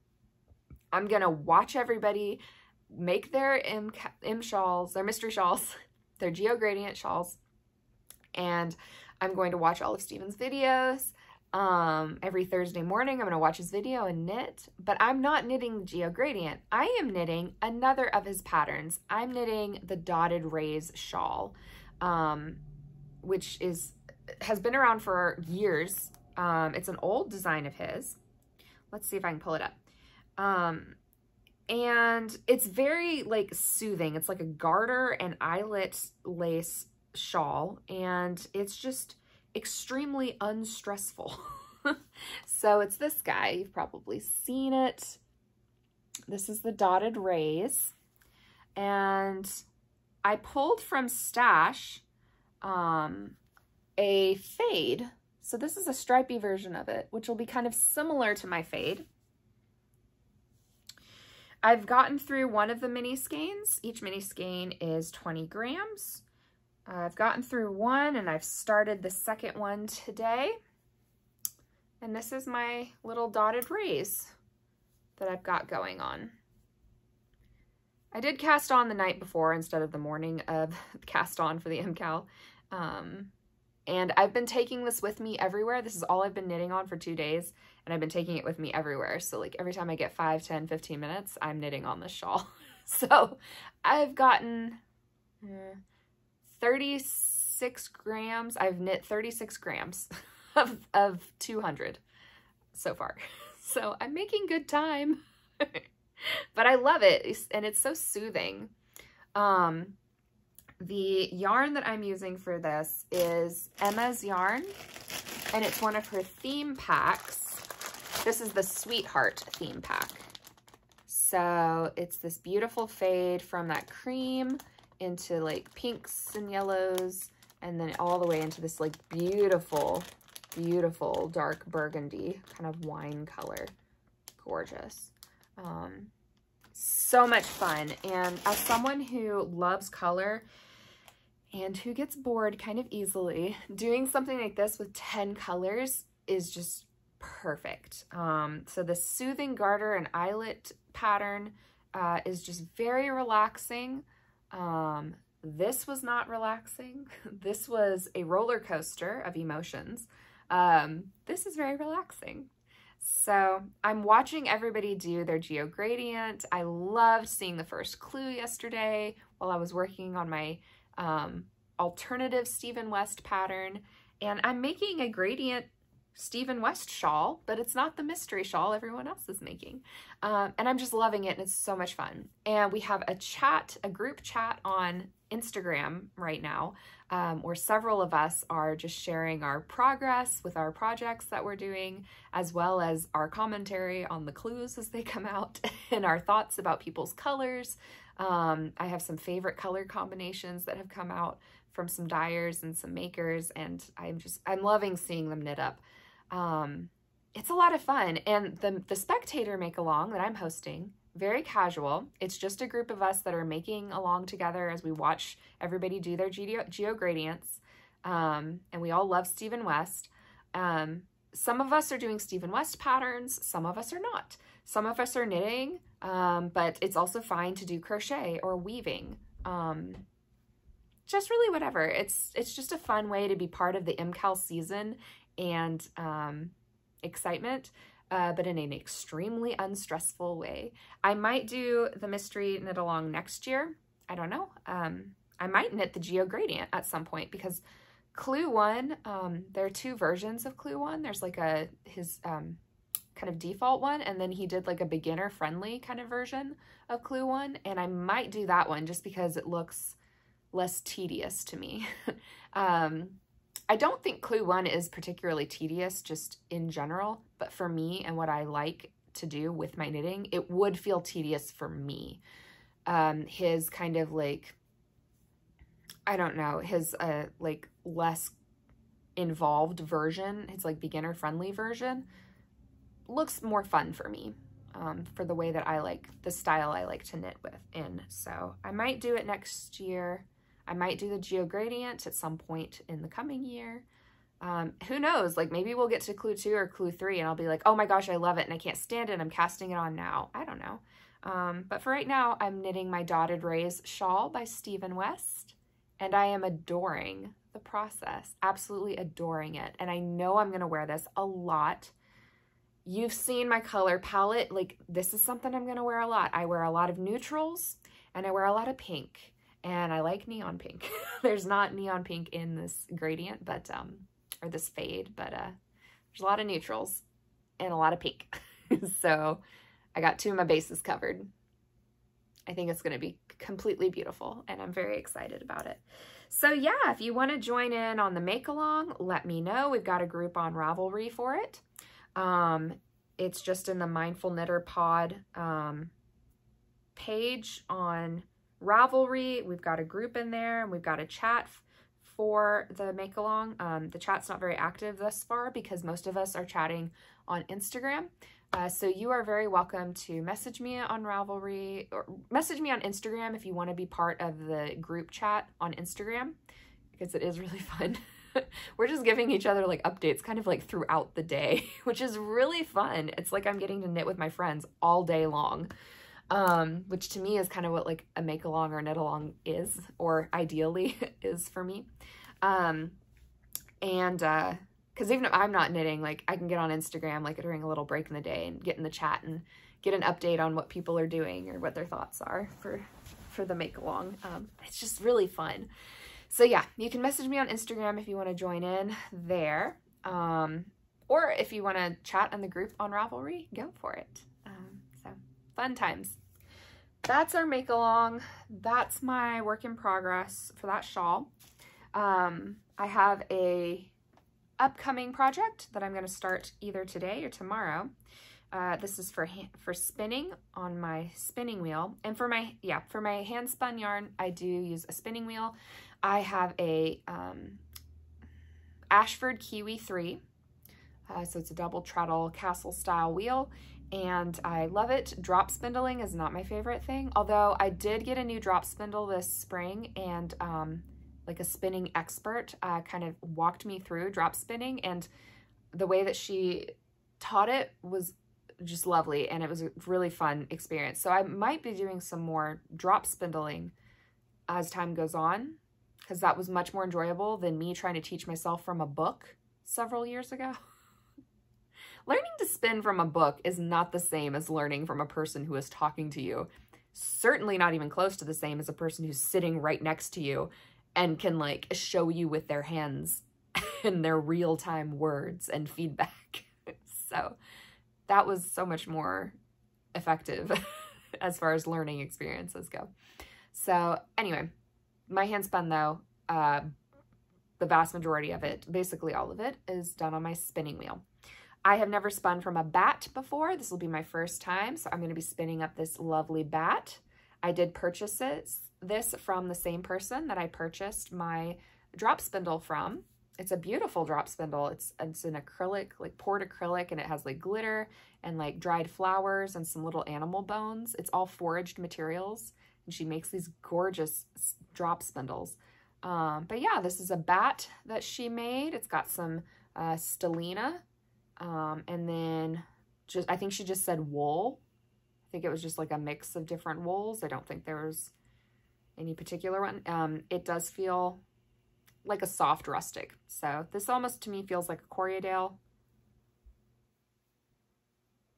I'm going to watch everybody make their M, M shawls, their mystery shawls, they're Geogradient shawls. And I'm going to watch all of Stephen's videos. Um, every Thursday morning, I'm going to watch his video and knit, but I'm not knitting Geogradient. I am knitting another of his patterns. I'm knitting the Dotted Rays shawl, um, which is has been around for years. Um, it's an old design of his. Let's see if I can pull it up. Um, and it's very like soothing. It's like a garter and eyelet lace shawl and it's just extremely unstressful. so it's this guy. You've probably seen it. This is the Dotted Rays. And I pulled from Stash um, a fade. So this is a stripy version of it, which will be kind of similar to my fade. I've gotten through one of the mini skeins. Each mini skein is 20 grams. I've gotten through one and I've started the second one today. And this is my little dotted rays that I've got going on. I did cast on the night before instead of the morning of cast on for the MKAL. Um, and I've been taking this with me everywhere. This is all I've been knitting on for two days, and I've been taking it with me everywhere. So like every time I get 5, 10, 15 minutes, I'm knitting on this shawl. so I've gotten uh, 36 grams. I've knit 36 grams of, of 200 so far. So I'm making good time. but I love it, and it's so soothing. Um, the yarn that I'm using for this is Emma's yarn, and it's one of her theme packs. This is the Sweetheart theme pack. So it's this beautiful fade from that cream into like pinks and yellows, and then all the way into this like beautiful, beautiful dark burgundy kind of wine color. Gorgeous. Um, so much fun. And as someone who loves color and who gets bored kind of easily, doing something like this with 10 colors is just perfect. Um, so the soothing garter and eyelet pattern uh, is just very relaxing. Um, this was not relaxing. This was a roller coaster of emotions. Um, this is very relaxing. So I'm watching everybody do their Geogradient. I loved seeing the first clue yesterday while I was working on my um, alternative Stephen West pattern. And I'm making a gradient Stephen West shawl, but it's not the mystery shawl everyone else is making. Um, and I'm just loving it and it's so much fun. And we have a chat, a group chat on Instagram right now um, where several of us are just sharing our progress with our projects that we're doing, as well as our commentary on the clues as they come out and our thoughts about people's colors. Um, I have some favorite color combinations that have come out from some dyers and some makers, and I'm just, I'm loving seeing them knit up. Um, it's a lot of fun. And the, the spectator make along that I'm hosting very casual. It's just a group of us that are making along together as we watch everybody do their geo, Geogradients. Um, and we all love Stephen West. Um, some of us are doing Stephen West patterns, some of us are not. Some of us are knitting, um, but it's also fine to do crochet or weaving. Um, just really whatever. It's it's just a fun way to be part of the MKAL season and um, excitement uh, but in an extremely unstressful way. I might do the mystery knit along next year. I don't know. Um, I might knit the Geogradient at some point because Clue 1, um, there are two versions of Clue 1. There's like a, his um, kind of default one, and then he did like a beginner friendly kind of version of Clue 1, and I might do that one just because it looks less tedious to me. um, I don't think Clue 1 is particularly tedious just in general, but for me and what I like to do with my knitting, it would feel tedious for me. Um, his kind of like, I don't know, his uh, like less involved version, his like beginner friendly version, looks more fun for me um, for the way that I like, the style I like to knit with in. So I might do it next year. I might do the Geogradient at some point in the coming year. Um, who knows? Like maybe we'll get to clue two or clue three and I'll be like, oh my gosh, I love it and I can't stand it. I'm casting it on now. I don't know. Um, but for right now, I'm knitting my Dotted Rays shawl by Stephen West and I am adoring the process, absolutely adoring it. And I know I'm going to wear this a lot. You've seen my color palette. Like this is something I'm to wear a lot. I wear a lot of neutrals and I wear a lot of pink and I like neon pink. there's not neon pink in this gradient, but, um, or this fade, but, uh, there's a lot of neutrals and a lot of pink. so I got two of my bases covered. I think it's going to be completely beautiful and I'm very excited about it. So yeah, if you want to join in on the make along, let me know. We've got a group on Ravelry for it. Um, it's just in the Mindful Knitter Pod um, page on Ravelry. We've got a group in there and we've got a chat for the make along. Um, the chat's not very active thus far because most of us are chatting on Instagram. Uh, so you are very welcome to message me on Ravelry or message me on Instagram if you want to be part of the group chat on Instagram because it is really fun. We're just giving each other like updates kind of like throughout the day, which is really fun. It's like I'm getting to knit with my friends all day long. um, which to me is kind of what like a make along or knit along is, or ideally is for me. Um, and uh, because even if I'm not knitting, like I can get on Instagram like during a little break in the day and get in the chat and get an update on what people are doing or what their thoughts are for for the make along. Um, it's just really fun. So yeah, you can message me on Instagram if you want to join in there. Um, or if you want to chat in the group on Ravelry, go for it. Um, so fun times. That's our make along. That's my work in progress for that shawl. Um, I have a upcoming project that I'm going to start either today or tomorrow. Uh, this is for for spinning on my spinning wheel. And for my, yeah, for my hand spun yarn, I do use a spinning wheel. I have a um, Ashford Kiwi 3. Uh, so it's a double treadle castle style wheel and I love it. Drop spindling is not my favorite thing, although I did get a new drop spindle this spring and um, like a spinning expert uh, kind of walked me through drop spinning and the way that she taught it was just lovely and it was a really fun experience. So I might be doing some more drop spindling as time goes on because that was much more enjoyable than me trying to teach myself from a book several years ago. learning to spin from a book is not the same as learning from a person who is talking to you. Certainly not even close to the same as a person who's sitting right next to you and can like show you with their hands and their real-time words and feedback. so that was so much more effective as far as learning experiences go. So anyway, my hand spun though, uh, the vast majority of it, basically all of it, is done on my spinning wheel. I have never spun from a bat before. This will be my first time, so I'm going to be spinning up this lovely bat. I did purchase this, this from the same person that I purchased my drop spindle from. It's a beautiful drop spindle. It's, it's an acrylic, like poured acrylic, and it has like glitter and like dried flowers and some little animal bones. It's all foraged materials, and she makes these gorgeous drop spindles. Um, but yeah, this is a bat that she made. It's got some uh, stellina, um, and then just I think she just said wool. I think it was just like a mix of different wools. I don't think there was any particular one. Um, it does feel like a soft rustic. So this almost to me feels like a Corriedale.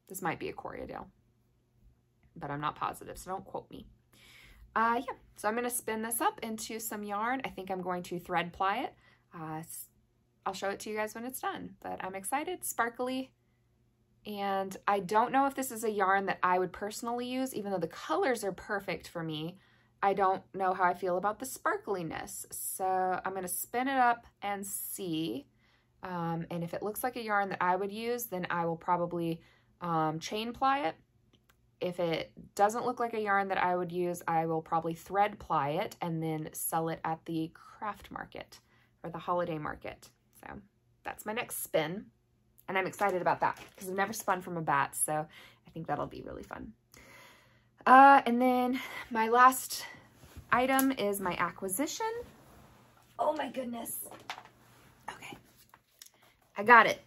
This might be a Corriedale, but I'm not positive, so don't quote me. Uh, yeah, so I'm going to spin this up into some yarn. I think I'm going to thread ply it. Uh, I'll show it to you guys when it's done, but I'm excited, sparkly. And I don't know if this is a yarn that I would personally use, even though the colors are perfect for me. I don't know how I feel about the sparkliness. So I'm going to spin it up and see. Um, and if it looks like a yarn that I would use, then I will probably um, chain ply it. If it doesn't look like a yarn that I would use, I will probably thread ply it and then sell it at the craft market or the holiday market. So that's my next spin. And I'm excited about that because I've never spun from a bat. So I think that'll be really fun. Uh, and then my last item is my acquisition. Oh my goodness. Okay. I got it.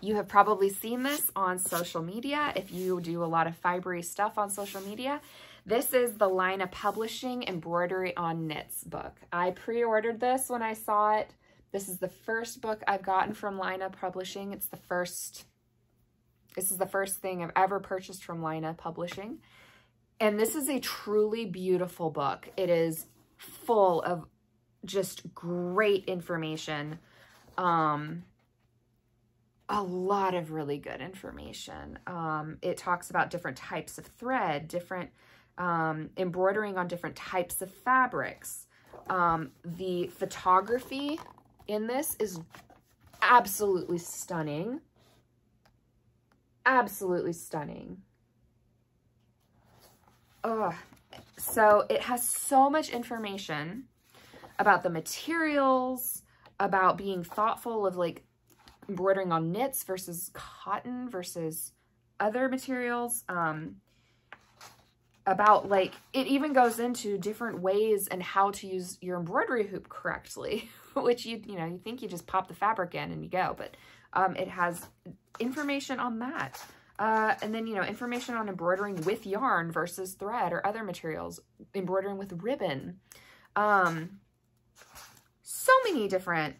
You have probably seen this on social media if you do a lot of fibery stuff on social media. This is the Laine Publishing Embroidery on Knits book. I pre-ordered this when I saw it this is the first book I've gotten from Laine Publishing. It's the first, this is the first thing I've ever purchased from Laine Publishing. And this is a truly beautiful book. It is full of just great information. Um, a lot of really good information. Um, it talks about different types of thread, different um, embroidering on different types of fabrics. Um, the photography in this is absolutely stunning. Absolutely stunning. Ugh. So it has so much information about the materials, about being thoughtful of like embroidering on knits versus cotton versus other materials. Um, about like, it even goes into different ways and how to use your embroidery hoop correctly. which you, you know, you think you just pop the fabric in and you go, but um, it has information on that. Uh, and then, you know, information on embroidering with yarn versus thread or other materials, embroidering with ribbon. Um, so many different,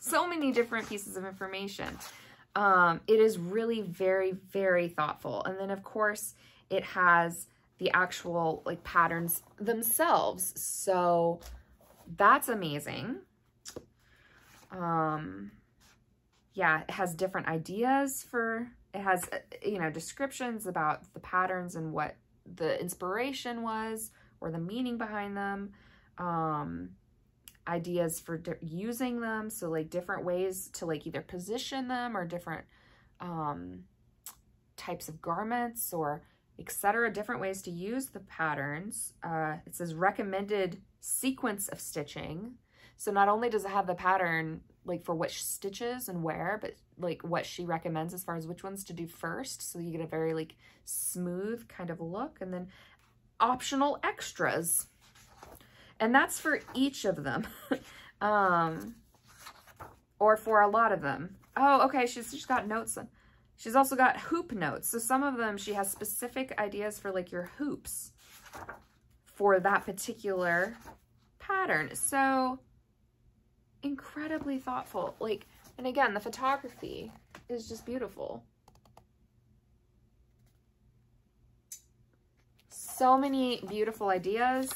so many different pieces of information. Um, it is really very, very thoughtful. And then, of course, it has the actual like patterns themselves. So that's amazing. Um, yeah, it has different ideas for, it has, uh, you know, descriptions about the patterns and what the inspiration was or the meaning behind them. Um, ideas for using them. So like different ways to like either position them or different um, types of garments or etc. Different ways to use the patterns. Uh, it says recommended sequence of stitching. So not only does it have the pattern like for which stitches and where, but like what she recommends as far as which ones to do first. So you get a very like smooth kind of look and then optional extras. And that's for each of them. um, or for a lot of them. Oh, okay. She's, she's got notes. She's also got hoop notes. So some of them, she has specific ideas for like your hoops for that particular pattern. So incredibly thoughtful. Like, and again, the photography is just beautiful. So many beautiful ideas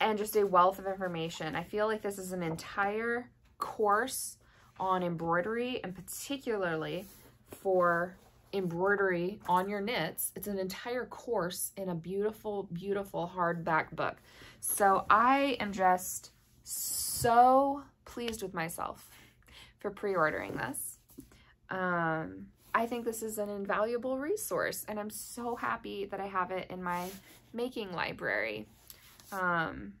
and just a wealth of information. I feel like this is an entire course on embroidery and particularly for embroidery on your knits. It's an entire course in a beautiful, beautiful hardback book. So I am just so pleased with myself for pre-ordering this. Um, I think this is an invaluable resource and I'm so happy that I have it in my making library. Um,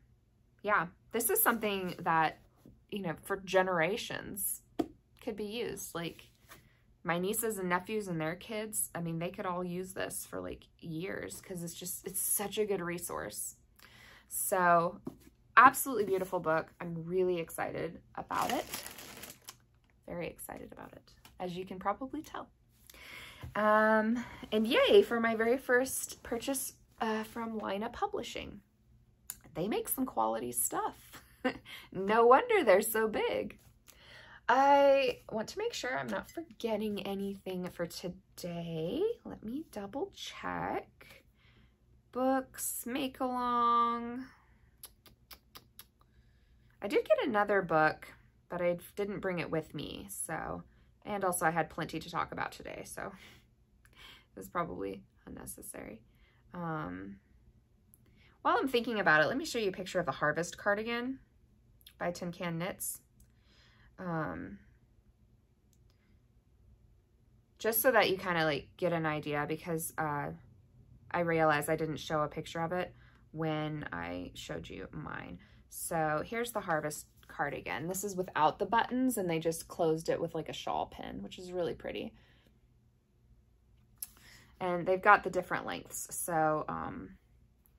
yeah, this is something that, you know, for generations could be used. Like my nieces and nephews and their kids, I mean, they could all use this for like years because it's just, it's such a good resource. So absolutely beautiful book. I'm really excited about it. Very excited about it, as you can probably tell. Um, and yay for my very first purchase uh, from Laine Publishing. They make some quality stuff. no wonder they're so big. I want to make sure I'm not forgetting anything for today. Let me double check. Books, make along. I did get another book, but I didn't bring it with me. So, and also I had plenty to talk about today. So it was probably unnecessary. Um, while I'm thinking about it, let me show you a picture of the Harvest cardigan by Tin Can Knits. Um, just so that you kind of like get an idea because uh, I realized I didn't show a picture of it when I showed you mine. So here's the Harvest cardigan. This is without the buttons and they just closed it with like a shawl pin, which is really pretty. And they've got the different lengths. So um,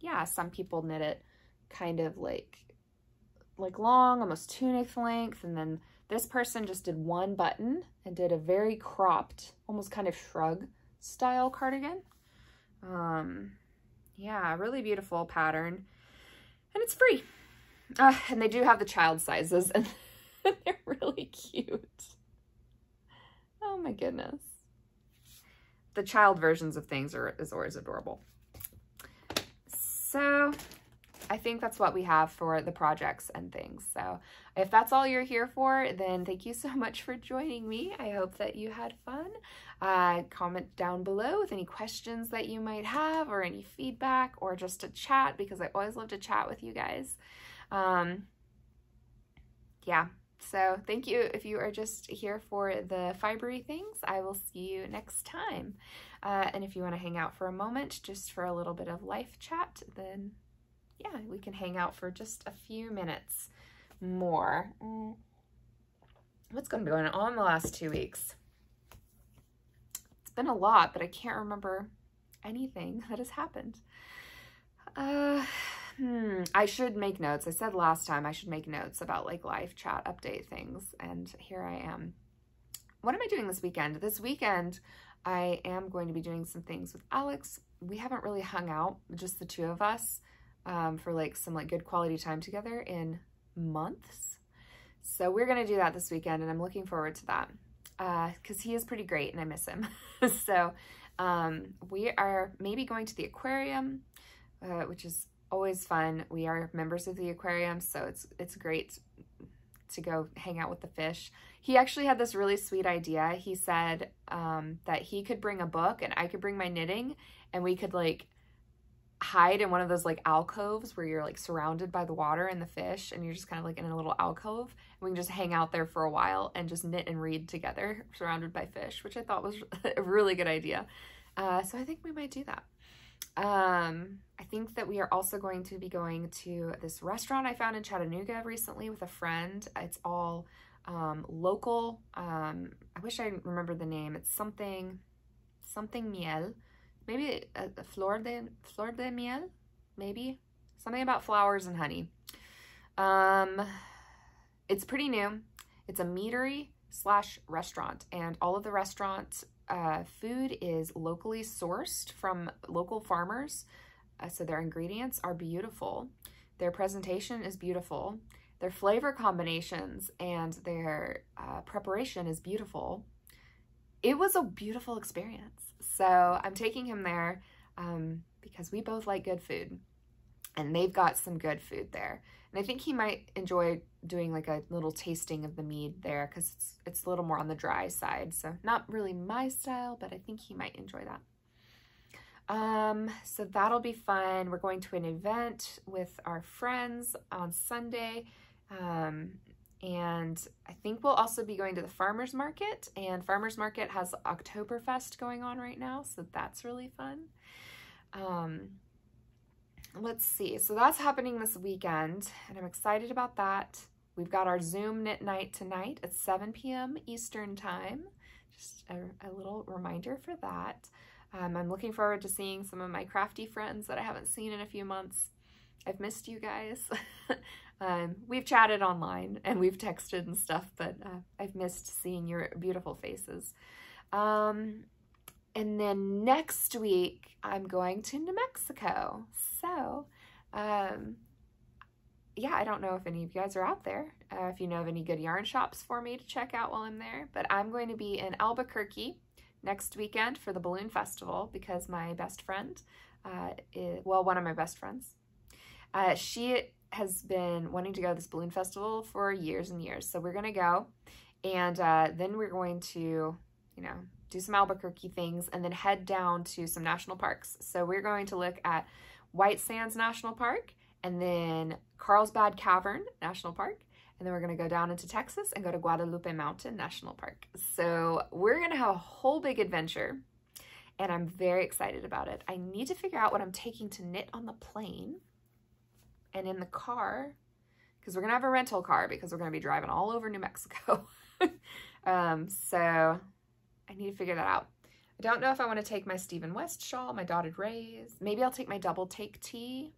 yeah, some people knit it kind of like like long, almost tunic length, and then this person just did one button and did a very cropped, almost kind of shrug style cardigan. Um, yeah, really beautiful pattern. And it's free. Uh, and they do have the child sizes and they're really cute. Oh my goodness. The child versions of things are is always adorable. So I think that's what we have for the projects and things. So if that's all you're here for, then thank you so much for joining me. I hope that you had fun. Uh, comment down below with any questions that you might have or any feedback or just to chat because I always love to chat with you guys. Um, yeah, so thank you if you are just here for the fibery things. I will see you next time. Uh, and if you want to hang out for a moment just for a little bit of life chat, then yeah, we can hang out for just a few minutes more. Mm. What's going to be going on the last two weeks? It's been a lot, but I can't remember anything that has happened. Uh, hmm, I should make notes. I said last time I should make notes about like live chat update things, and here I am. what am I doing this weekend? This weekend, I am going to be doing some things with Alex. We haven't really hung out, just the two of us, um, for like some like good quality time together in months. So we're going to do that this weekend and I'm looking forward to that because uh, he is pretty great and I miss him. so um, we are maybe going to the aquarium, uh, which is always fun. We are members of the aquarium, so it's it's great to go hang out with the fish. He actually had this really sweet idea. He said um, that he could bring a book and I could bring my knitting and we could like hide in one of those like alcoves where you're like surrounded by the water and the fish and you're just kind of like in a little alcove and we can just hang out there for a while and just knit and read together surrounded by fish which i thought was a really good idea uh, so i think we might do that um, i think that we are also going to be going to this restaurant i found in chattanooga recently with a friend. It's all um, local. Um, i wish i remember the name. It's something something miel. Maybe a, a flor de flor de miel, maybe? Something about flowers and honey. Um, it's pretty new. It's a meadery slash restaurant, and all of the restaurant uh, food is locally sourced from local farmers. Uh, so their ingredients are beautiful. Their presentation is beautiful. Their flavor combinations and their uh, preparation is beautiful. It was a beautiful experience. So I'm taking him there um, because we both like good food and they've got some good food there. And I think he might enjoy doing like a little tasting of the mead there because it's, it's a little more on the dry side. So not really my style, but I think he might enjoy that. Um, so that'll be fun. We're going to an event with our friends on Sunday. Um, and I think we'll also be going to the farmer's market. And farmer's market has Oktoberfest going on right now. So that's really fun. Um, let's see. So that's happening this weekend. And I'm excited about that. We've got our Zoom knit night tonight at 7 p.m. Eastern time. Just a, a little reminder for that. Um, I'm looking forward to seeing some of my crafty friends that I haven't seen in a few months. I've missed you guys. Um, we've chatted online and we've texted and stuff, but uh, I've missed seeing your beautiful faces. Um, and then next week, I'm going to New Mexico. So, um, yeah, I don't know if any of you guys are out there, uh, if you know of any good yarn shops for me to check out while I'm there, but I'm going to be in Albuquerque next weekend for the Balloon Festival because my best friend, uh, is, well, one of my best friends, uh, she has been wanting to go to this balloon festival for years and years. So we're going to go. And uh, then we're going to, you know, do some Albuquerque things and then head down to some national parks. So we're going to look at White Sands National Park and then Carlsbad Cavern National Park. And then we're going to go down into Texas and go to Guadalupe Mountain National Park. So we're going to have a whole big adventure and I'm very excited about it. I need to figure out what I'm taking to knit on the plane and in the car, because we're going to have a rental car because we're going to be driving all over New Mexico. um, so I need to figure that out. I don't know if I want to take my Stephen West shawl, my dotted rays. Maybe I'll take my double take tee.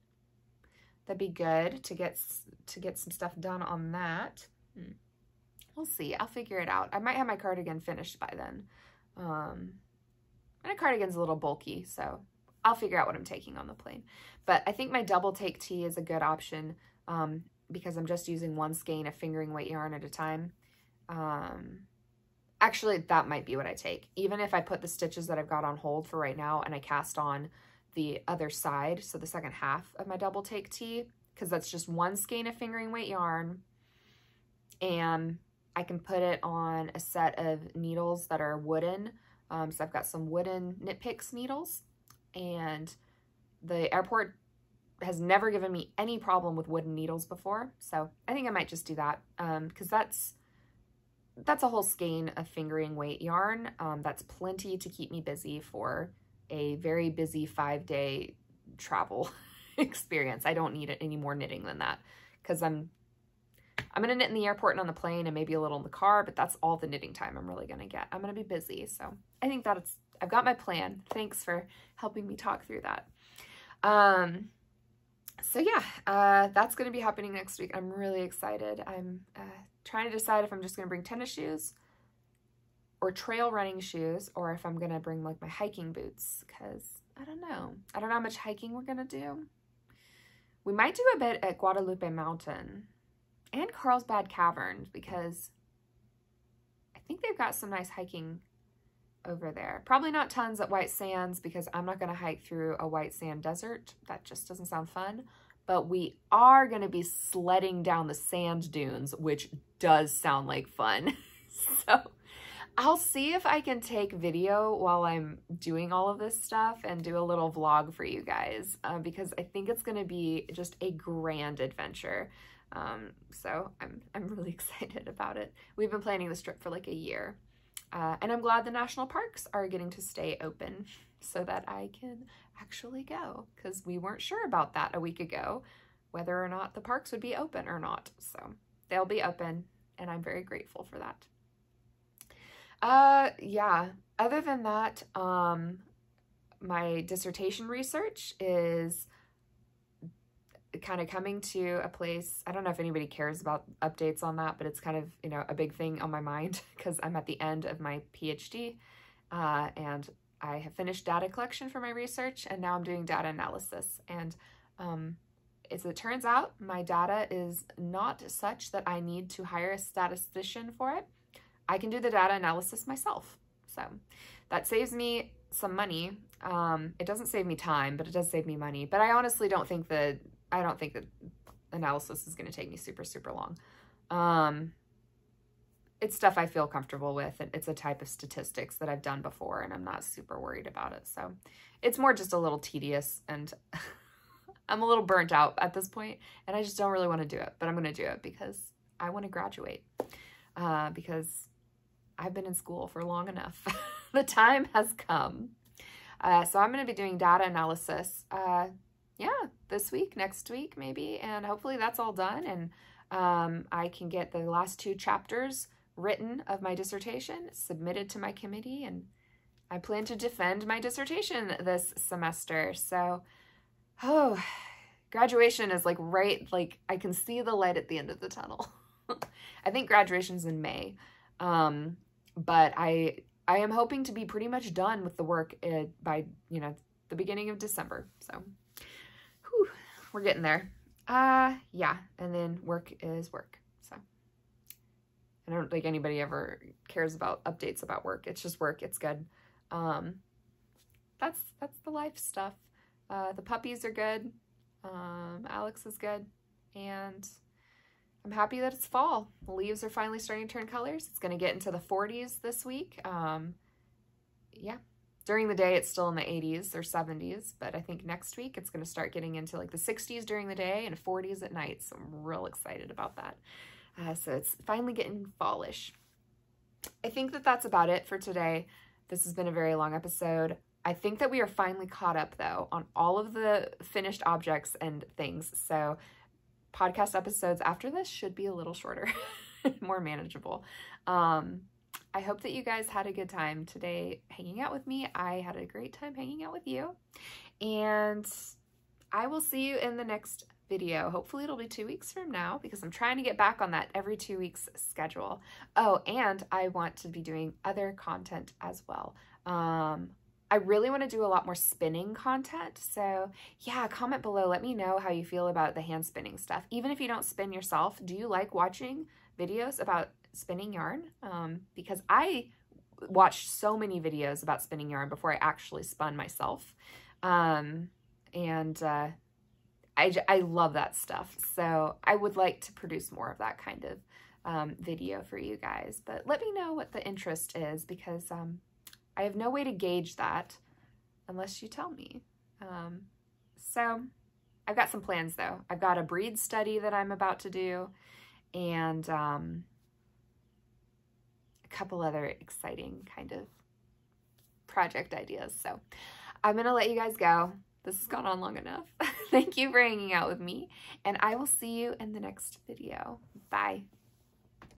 That'd be good to get to get some stuff done on that. Hmm. We'll see. I'll figure it out. I might have my cardigan finished by then. Um, and a cardigan's a little bulky, so I'll figure out what I'm taking on the plane. But I think my double take tee is a good option um, because I'm just using one skein of fingering weight yarn at a time. Um, actually, that might be what I take. Even if I put the stitches that I've got on hold for right now and I cast on the other side, so the second half of my double take tee, because that's just one skein of fingering weight yarn. And I can put it on a set of needles that are wooden. Um, so I've got some wooden Knit Picks needles and the airport has never given me any problem with wooden needles before. So I think I might just do that because um, that's that's a whole skein of fingering weight yarn. Um, that's plenty to keep me busy for a very busy five day travel experience. I don't need any more knitting than that because I'm I'm going to knit in the airport and on the plane and maybe a little in the car, but that's all the knitting time I'm really going to get. I'm going to be busy. So I think that's I've got my plan. Thanks for helping me talk through that. Um, so yeah, uh, that's going to be happening next week. I'm really excited. I'm uh, trying to decide if I'm just going to bring tennis shoes or trail running shoes or if I'm going to bring like my hiking boots because I don't know. I don't know how much hiking we're going to do. We might do a bit at Guadalupe Mountain and Carlsbad Cavern because I think they've got some nice hiking over there. Probably not tons at White Sands because I'm not going to hike through a white sand desert. That just doesn't sound fun. But we are going to be sledding down the sand dunes, which does sound like fun. so I'll see if I can take video while I'm doing all of this stuff and do a little vlog for you guys uh, because I think it's going to be just a grand adventure. Um, so I'm, I'm really excited about it. We've been planning this trip for like a year. Uh, and I'm glad the national parks are getting to stay open so that I can actually go because we weren't sure about that a week ago, whether or not the parks would be open or not. So they'll be open and I'm very grateful for that. Uh, yeah, other than that, um, my dissertation research is kind of coming to a place. I don't know if anybody cares about updates on that, but it's kind of, you know, a big thing on my mind because I'm at the end of my PhD uh, and I have finished data collection for my research and now I'm doing data analysis. And um, as it turns out, my data is not such that I need to hire a statistician for it. I can do the data analysis myself. So that saves me some money. Um, it doesn't save me time, but it does save me money. But I honestly don't think that I don't think that analysis is going to take me super, super long. Um, it's stuff I feel comfortable with. It's a type of statistics that I've done before and I'm not super worried about it. So it's more just a little tedious and I'm a little burnt out at this point and I just don't really want to do it, but I'm going to do it because I want to graduate uh, because I've been in school for long enough. the time has come. Uh, so I'm going to be doing data analysis uh, yeah, this week, next week, maybe. And hopefully that's all done. And um, I can get the last two chapters written of my dissertation submitted to my committee. And I plan to defend my dissertation this semester. So, oh, graduation is like right, like I can see the light at the end of the tunnel. I think graduation's in May. Um, but I I am hoping to be pretty much done with the work uh, by, you know, the beginning of December. So we're getting there. Uh, yeah, and then work is work. I don't think anybody ever cares about updates about work. It's just work. It's good. Um, that's that's the life stuff. Uh, the puppies are good. Um, Alex is good, and I'm happy that it's fall. The leaves are finally starting to turn colors. It's going to get into the 40s this week. Um, yeah, during the day, it's still in the 80s or 70s, but I think next week it's going to start getting into like the 60s during the day and 40s at night. So I'm real excited about that. Uh, so it's finally getting fallish. I think that that's about it for today. This has been a very long episode. I think that we are finally caught up though on all of the finished objects and things. So podcast episodes after this should be a little shorter, more manageable. Um, I hope that you guys had a good time today hanging out with me. I had a great time hanging out with you. And I will see you in the next video. Hopefully it'll be two weeks from now because I'm trying to get back on that every two weeks schedule. Oh, and I want to be doing other content as well. Um, I really want to do a lot more spinning content. So yeah, comment below. Let me know how you feel about the hand spinning stuff. Even if you don't spin yourself, do you like watching videos about spinning yarn um, because I watched so many videos about spinning yarn before I actually spun myself. Um, and uh, I, I love that stuff. So I would like to produce more of that kind of um, video for you guys. But let me know what the interest is because um, I have no way to gauge that unless you tell me. Um, so I've got some plans though. I've got a breed study that I'm about to do and um, a couple other exciting kind of project ideas. So I'm going to let you guys go. This has gone on long enough. Thank you for hanging out with me, and I will see you in the next video. Bye.